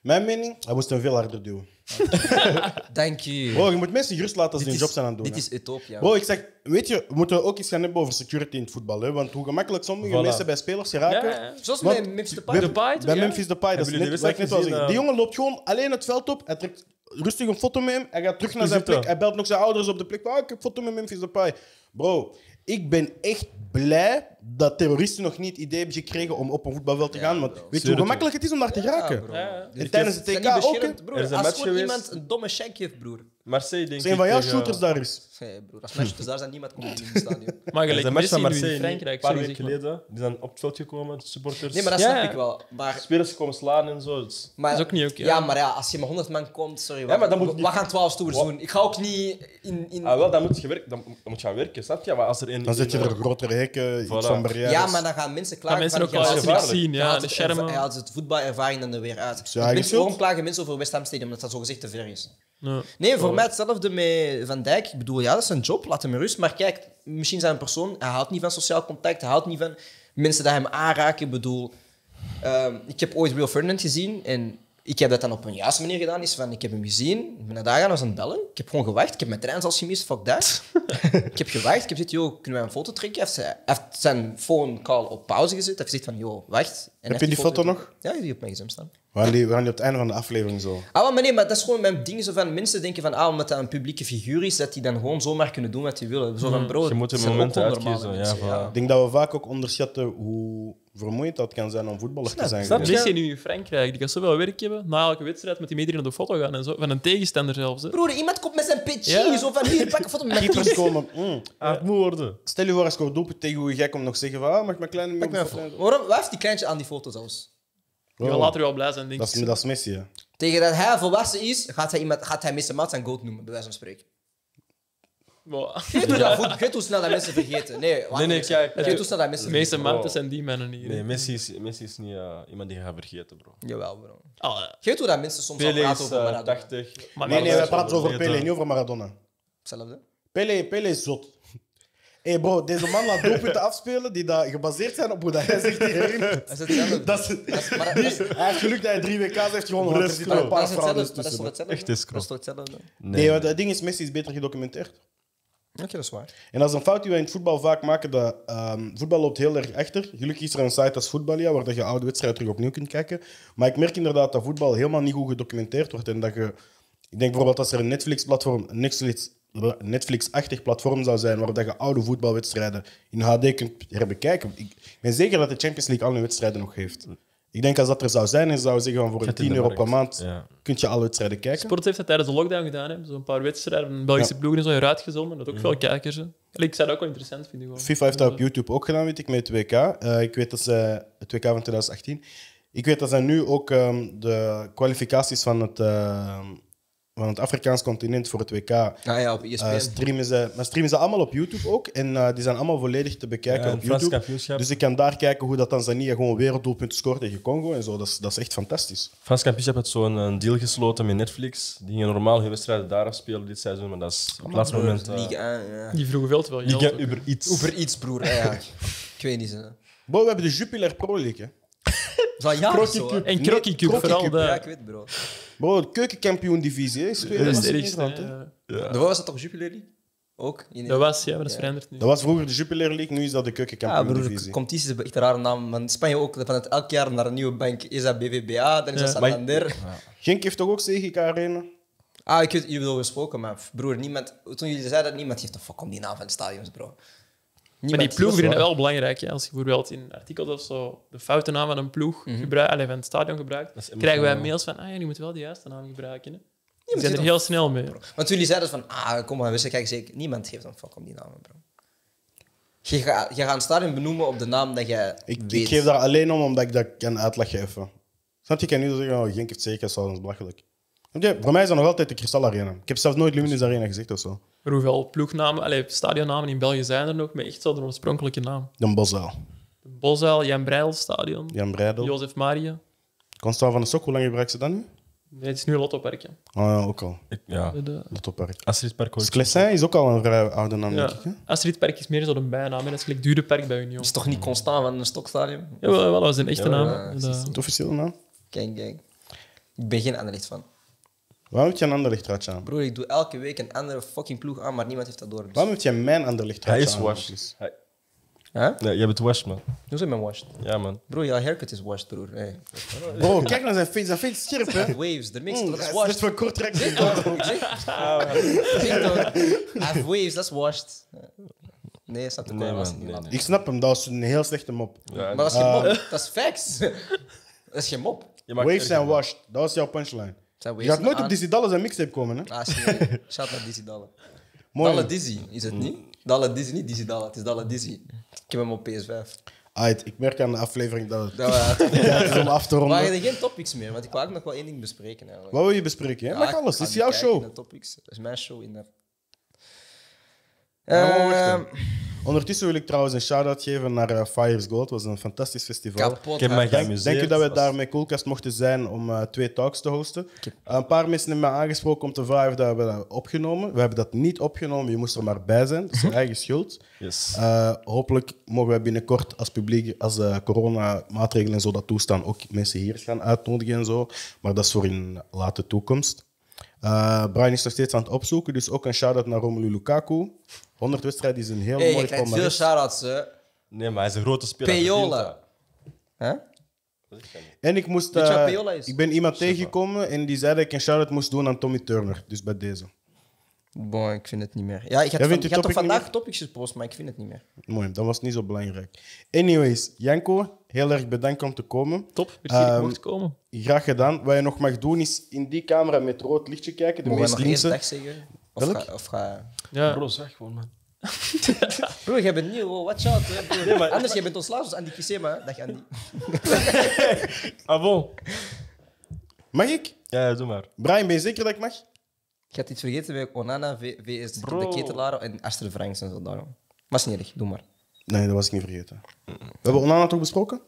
Mijn mening, hij moest hem veel harder duwen. [laughs] Dank je. Bro, je moet mensen gerust laten als ze hun job zijn aan het doen. dit is Utopia. Bro, ik zeg, weet je, we moeten ook iets gaan hebben over security in het voetbal. Hè? Want hoe gemakkelijk sommige Voilà. mensen bij spelers geraken. Ja, ja. Zoals met Memphis Bij, Depay. Bij ja? Memphis Depay, dat is net, ik die net jongen loopt gewoon alleen het veld op. Hij trekt rustig een foto met hem. Hij gaat terug naar zijn plek. Hij belt nog zijn ouders op de plek. Ah, ik heb een foto met Memphis Depay. Bro, ik ben echt blij dat terroristen nog niet het idee hebben gekregen om op een voetbalveld te gaan. Want weet je hoe gemakkelijk het is om daar te. Ja, ja. Dit- tijdens het is TK ook, beschermd, hè? broer. Er is een Als match gewoon geweest. iemand een domme shank heeft, broer. Marseille, denk Dat is een ik. van jouw tegen- shooters daar is. Hey, broer. Als matches daar zijn, niemand komt in het stadion. Maar gelijk match Messi van nu in Marseille Frankrijk, een paar zo weken zeg maar. geleden. Die zijn op het veld gekomen, de supporters. Nee, maar dat Ja, snap ja. ik wel. Maar, Spelers komen slaan en zo. Dus- maar, Dat is ook niet oké. Ja, maar ja, als je met 100 man komt, sorry. maar dan moet niet- gaan 12 tours Wat? doen. Ik ga ook niet in. in... Ah, wel, dan moet je, werk, dan, dan moet je gaan werken, snap je? Maar als er een, Dan zet je er grotere hekken, iets Voilà. van barrières. ja, maar dan gaan mensen klagen. Gaan mensen van, ook wel haalt- als zien, ja, haalt de het schermen. Je haalt het voetbalervaring dan er weer uit. mensen, schuld? waarom klagen mensen over West Ham Stadium omdat dat zo gezegd te ver is? Nee, voor mij hetzelfde met Van Dijk. Ik bedoel, ja, dat is een job, laat hem rust. Maar kijk, misschien zijn een persoon, hij houdt niet van sociaal contact, hij houdt niet van mensen die hem aanraken. Ik bedoel, ehm, ik heb ooit Will Ferdinand gezien en ik heb dat dan op een juiste manier gedaan. Is van, ik heb hem gezien, ik ben naar daar gaan, was aan het bellen. Ik heb gewoon gewacht, ik heb mijn trein zelfs gemist, fuck dat. [laughs] ik heb gewacht, ik heb gezegd, joh, kunnen wij een foto trekken? Hij heeft zijn, phone call op pauze gezet. Hij heeft gezegd van, joh, wacht. En Heb je die foto nog? Ja, die op mijn gsm staan. We gaan, die, we gaan die op het einde van de aflevering zo. Ah, maar nee, maar dat is gewoon mijn ding. Zo van, mensen denken van, ah, omdat dat een publieke figuur is, dat die dan gewoon zomaar kunnen doen wat die willen. Zo van, bro, Je moet het een moment uitkiezen, ja, voilà. Ik denk dat we vaak ook onderschatten hoe vermoeiend dat kan zijn om voetballer te zijn. snap geweest. je? Nu in Frankrijk, die kan zoveel werk hebben. Na elke wedstrijd met die iedereen op de foto gaan en zo. Van een tegenstander zelfs. Hè. Broer, iemand komt met zijn pitchie, Ja. zo van, hier, pak een foto met Keepers komen. mm. Moe worden. Stel je voor, als ik doelpunt tegen hoe jij komt nog zeggen van, ah, mag mijn kleine Pak mijn foto. Waarom? Waar heeft die kleintje aan die foto zelfs? Die gaat later wel blij zijn, denk Dat is, ik. dat is Messi, hè. Tegen dat hij volwassen is, gaat hij, iemand, gaat hij Mr. Maat zijn goat noemen, bij wijze van spreken. Maar- Je weet hoe, dat, [laughs] je weet hoe snel dat mensen vergeten. Nee, laat Nee, nee, kijk, Je weet hoe snel dat mensen De meeste maanden zijn die mannen hier. Nee, Messi is, Messi is niet eh, iemand die je gaat vergeten, bro. Jawel, bro. Ah, ja. Je weet hoe dat mensen soms al Pele praten is over eh, Maradona. 80. Maar Nee, nee, wij wij praten over Pele, niet over Maradona. Hetzelfde. Pele, Pele is zot. Hé hey bro, deze man laat doelpunten afspelen die dat gebaseerd zijn op hoe dat hij zich die herinnert. Dat is hetzelfde. Dat is, is- maar dat is- hij heeft geluk dat hij drie WK's heeft gewonnen, want er zitten Maar een dat paar is hetzelfde. fraudes Maar dat is toch tussen. hetzelfde? Echt is Dat is toch hetzelfde? Oké, Nee, want het ding is, Messi is beter gedocumenteerd. dat is waar. En dat is een fout die wij in het voetbal vaak maken. Dat, ehm, voetbal loopt heel erg achter. Gelukkig is er een site als Voetbalia, waar dat je oude wedstrijden terug opnieuw kunt kijken. Maar ik merk inderdaad dat voetbal helemaal niet goed gedocumenteerd wordt. En dat je, ik denk bijvoorbeeld als er een Netflix-platform, een Netflix, Netflix-achtig platform zou zijn, waar dat je oude voetbalwedstrijden in HD kunt herbekijken. Ik ben zeker dat de Champions League al hun wedstrijden nog heeft. Ik denk als dat er zou zijn en zou zeggen van voor een Zet in 10 de euro per maand Ja. kun je alle wedstrijden kijken. Sport heeft dat tijdens de lockdown gedaan. Zo'n paar wedstrijden van Belgische ploegen en zo uitgezonden. Dat ook veel kijkers. Allee, Ik zou dat ook wel interessant vinden. Gewoon. FIFA heeft dat op YouTube ook gedaan, weet ik, met het WK. Eh, ik weet dat ze het WK van 2018. Ik weet dat ze nu ook ehm, de kwalificaties van het, ehm, van het Afrikaans continent voor het WK Ah ja, op eh, ESPN. streamen, ze, maar streamen ze allemaal op YouTube ook. En eh, die zijn allemaal volledig te bekijken Ja, op YouTube. kampioenschap. Dus ik kan daar kijken hoe dat Tanzania gewoon werelddoelpunten scoort tegen Congo en zo. Dat is, dat is echt fantastisch. Frans kampioenschap heeft zo'n een deal gesloten met Netflix. Die gingen normaal hun wedstrijden daar afspelen dit seizoen, maar dat is op het laatste moment... eh, Liga, ja. Die vroegen veel te veel geld. Liga ook. Uber iets. Over iets, broer. Ja, ja. [laughs] Ik weet niet. Hè. Bro, we hebben de Jupiler Pro League. Hè. Dat is al jaren zo. hè. En Krokkie Cup, Nee, vooral. De- Ja, ik weet, bro. Bro, de keukenkampioen-divisie is. Dat is was het in ergste. Daarvoor was dat toch Jupiler League? Ook? In Dat was, ja, maar dat is veranderd nu. Dat was vroeger de Jupiler League, nu is dat de Ja, broer, keukenkampioen-divisie. de competities hebben echt een rare naam. Van Spanje ook, van het elk jaar naar een nieuwe bank. Is dat BVBA, dan is dat Ja. Santander. Genk heeft toch ook CGK Arena? Ah, ik weet, jullie hebben gesproken, maar broer, niemand, toen jullie zeiden dat niemand geeft een fuck om die naam van de stadions, bro. Maar die ploegen vinden dat wel belangrijk. Hè. Als je bijvoorbeeld in artikels of zo de foute naam van een ploeg gebruikt, allee, van het stadion gebruikt, Dat krijgen wij mails van ah ja, je moet wel de juiste naam gebruiken. Hè. Die zijn er heel snel mee. Want jullie zeiden van, ah, kom maar, we kijk zeker. Niemand geeft een fuck om die namen, bro. Je gaat, je gaat een stadion benoemen op de naam dat jij Ik, weet. ik geef daar alleen om omdat ik dat kan uitleg geven. Snap je? Ik kan niet zeggen, oh, Genk heeft zeker, dat is belachelijk. Je? Voor mij is dat nog altijd de Kristal Arena. Ik heb zelfs nooit Luminous Arena gezegd of zo. Maar hoeveel ploegnamen, allee, stadionnamen in België zijn er nog met echt zo de oorspronkelijke naam? Dan Bosuil, De Bosuil, Jan Breidel Stadion, Jan Breidel. Jozef Maria. Constant van de Sok, hoe lang gebruikt ze dat nu? Nee, het is nu Lotto Park. hè. Oh, ja, ook al. Ik- Ja. De- de- toppark. Astridpark hoor ik. Sclessin is ook al een vrij oude naam, Ja. denk ik. Hè? Astridpark is meer zo een bijnaam. hè. Dat is gelijk Durepark bij Union. is toch niet constant van een stokstadion? Ja, wel, wel, dat is een echte Ja, naam. ja, De-. Het officiële naam. Kijk, kijk. Ik ben geen Anderlecht van. Waarom heb je een ander lichtraadje aan? Broer, ik doe elke week een andere fucking ploeg aan, maar niemand heeft dat door. Dus. Waarom heb je mijn ander Hij lichtraadje is aan? washed. Hij- Hè? Nee, je bent washed, man. Hoe zijn mijn washed? Ja, man. Broer, jouw haircut is washed, broer. Hey. Bro, kijk naar zijn face. Zijn face is scherp, hè? Waves, de mix, Mm, dat is dat is washed. voor kort trek. Zeg toch? Zeg toch? I have waves, dat is washed. Nee, snap je? Nee, man, niet, nee, man. nee. Ik snap hem, dat was een heel slechte mop. Ja, Maar dat is geen mop, dat is facts. [laughs] Dat is geen mop. je maakt Waves zijn washed. Dat was jouw punchline. Zijn Je gaat nooit op Dizzy Dallas en mixtape komen, hè? Ah, sorry. [laughs] Shout naar Dizzy Dalle. Mooi. Dalle Dizzy, is het niet? Dalle Dizzy, niet Dizzy Dalle, het is Dalle Dizzy. Ik heb hem op PS5. Aight, ik merk aan de aflevering dat het Dat we- [laughs] tijd is om af te Maar ronden. er geen topics meer, want ik wou ook nog wel één ding bespreken. Eigenlijk. Wat wil je bespreken? Hè? Ja, Mag alles, het is jouw show. topics. Dat is mijn show in daar. Ondertussen wil ik trouwens een shout-out geven naar eh, Fire's Gold. Het was een fantastisch festival. kapot. Ik heb geamuseerd. dank u dat we daar met Coolcast mochten zijn om eh, twee talks te hosten. Eh, een paar mensen hebben mij aangesproken om te vragen of dat we dat opgenomen. We hebben dat niet opgenomen, je moest er maar bij zijn. Dat is je eigen schuld. Yes. Eh, hopelijk mogen we binnenkort als publiek, als de coronamaatregelen en zo dat toestaan, ook mensen hier gaan uitnodigen en zo. Maar dat is voor in late toekomst. Eh, Brian is nog steeds aan het opzoeken, dus ook een shout-out naar Romelu Lukaku. 100 wedstrijden is een heel Hey, mooi krijgt veel palmarès. shout-outs, hè. Nee, maar hij is een grote speler. Peola. Hè? dat. En ik, moest, is? ik ben iemand tegengekomen en die zei dat ik een shout-out moest doen aan Tommy Turner. Dus bij deze. Bon, ik vind het niet meer. Ja, ik had, van, ik toch vandaag topics gepost, maar ik vind het niet meer. Mooi, dat was niet zo belangrijk. Anyways, Janko, heel erg bedankt om te komen. Top, merci Ehm, mocht komen. Graag gedaan. Wat je nog mag doen is in die camera met rood lichtje kijken. De Mogen we meest nog eerst linkse. dag zeggen? Of ga, of ga... Ja. Bro, zeg gewoon, man. [laughs] Bro, jij bent nieuw, oh, watch out. Hè, bro. Anders, jij bent ontslagen als Andy Kisema. Dag Andy. Ah, bon. Mag ik? Ja, ja, doe maar. Brian, ben je zeker dat ik mag? Je hebt iets vergeten bij Onana, V- VS, de Bro. Ketelaar en Aster Franks en zo daarom. Maar is niet erg, doe maar. Nee, dat was ik niet vergeten. We hebben Onana toch besproken?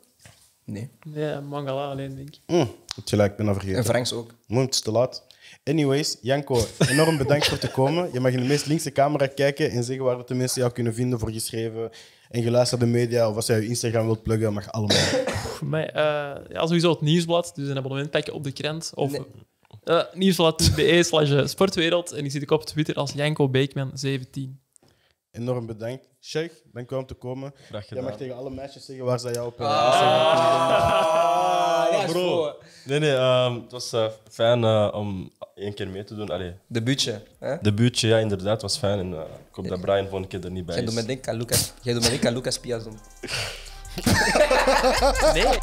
Nee. Nee, Mangala alleen, denk ik. Hm, het gelijk, ik ben dat vergeten. En Franks ook. Mooi, het is te laat. Anyways, Janko, enorm bedankt voor te komen. Je mag in de meest linkse camera kijken en zeggen waar de mensen jou kunnen vinden voor geschreven en geluisterde media. Of als jij je Instagram wilt pluggen, mag allemaal. Voor mij, eh, ja, sowieso het nieuwsblad. Dus een abonnement pakken op de krant. Of Nee. eh, nieuwsblad.be slash sportwereld. En die zit ik op Twitter als Janko Beekman 17. Enorm bedankt. Sheikh, dank u om te komen. Graag Jij mag tegen alle meisjes zeggen waar zij jou op Instagram kunnen vinden. Ah, ja, bro. Nee, nee, ehm, het was eh, fijn eh, om één keer mee te doen. Allee, De buutje. Hè? de buurtje, ja, inderdaad, was fijn. En eh, ik hoop dat Brian volgende keer er niet bij Jij is. doet me denken aan Lucas, jij doet me denken aan Lucas Piazon. [laughs] Nee.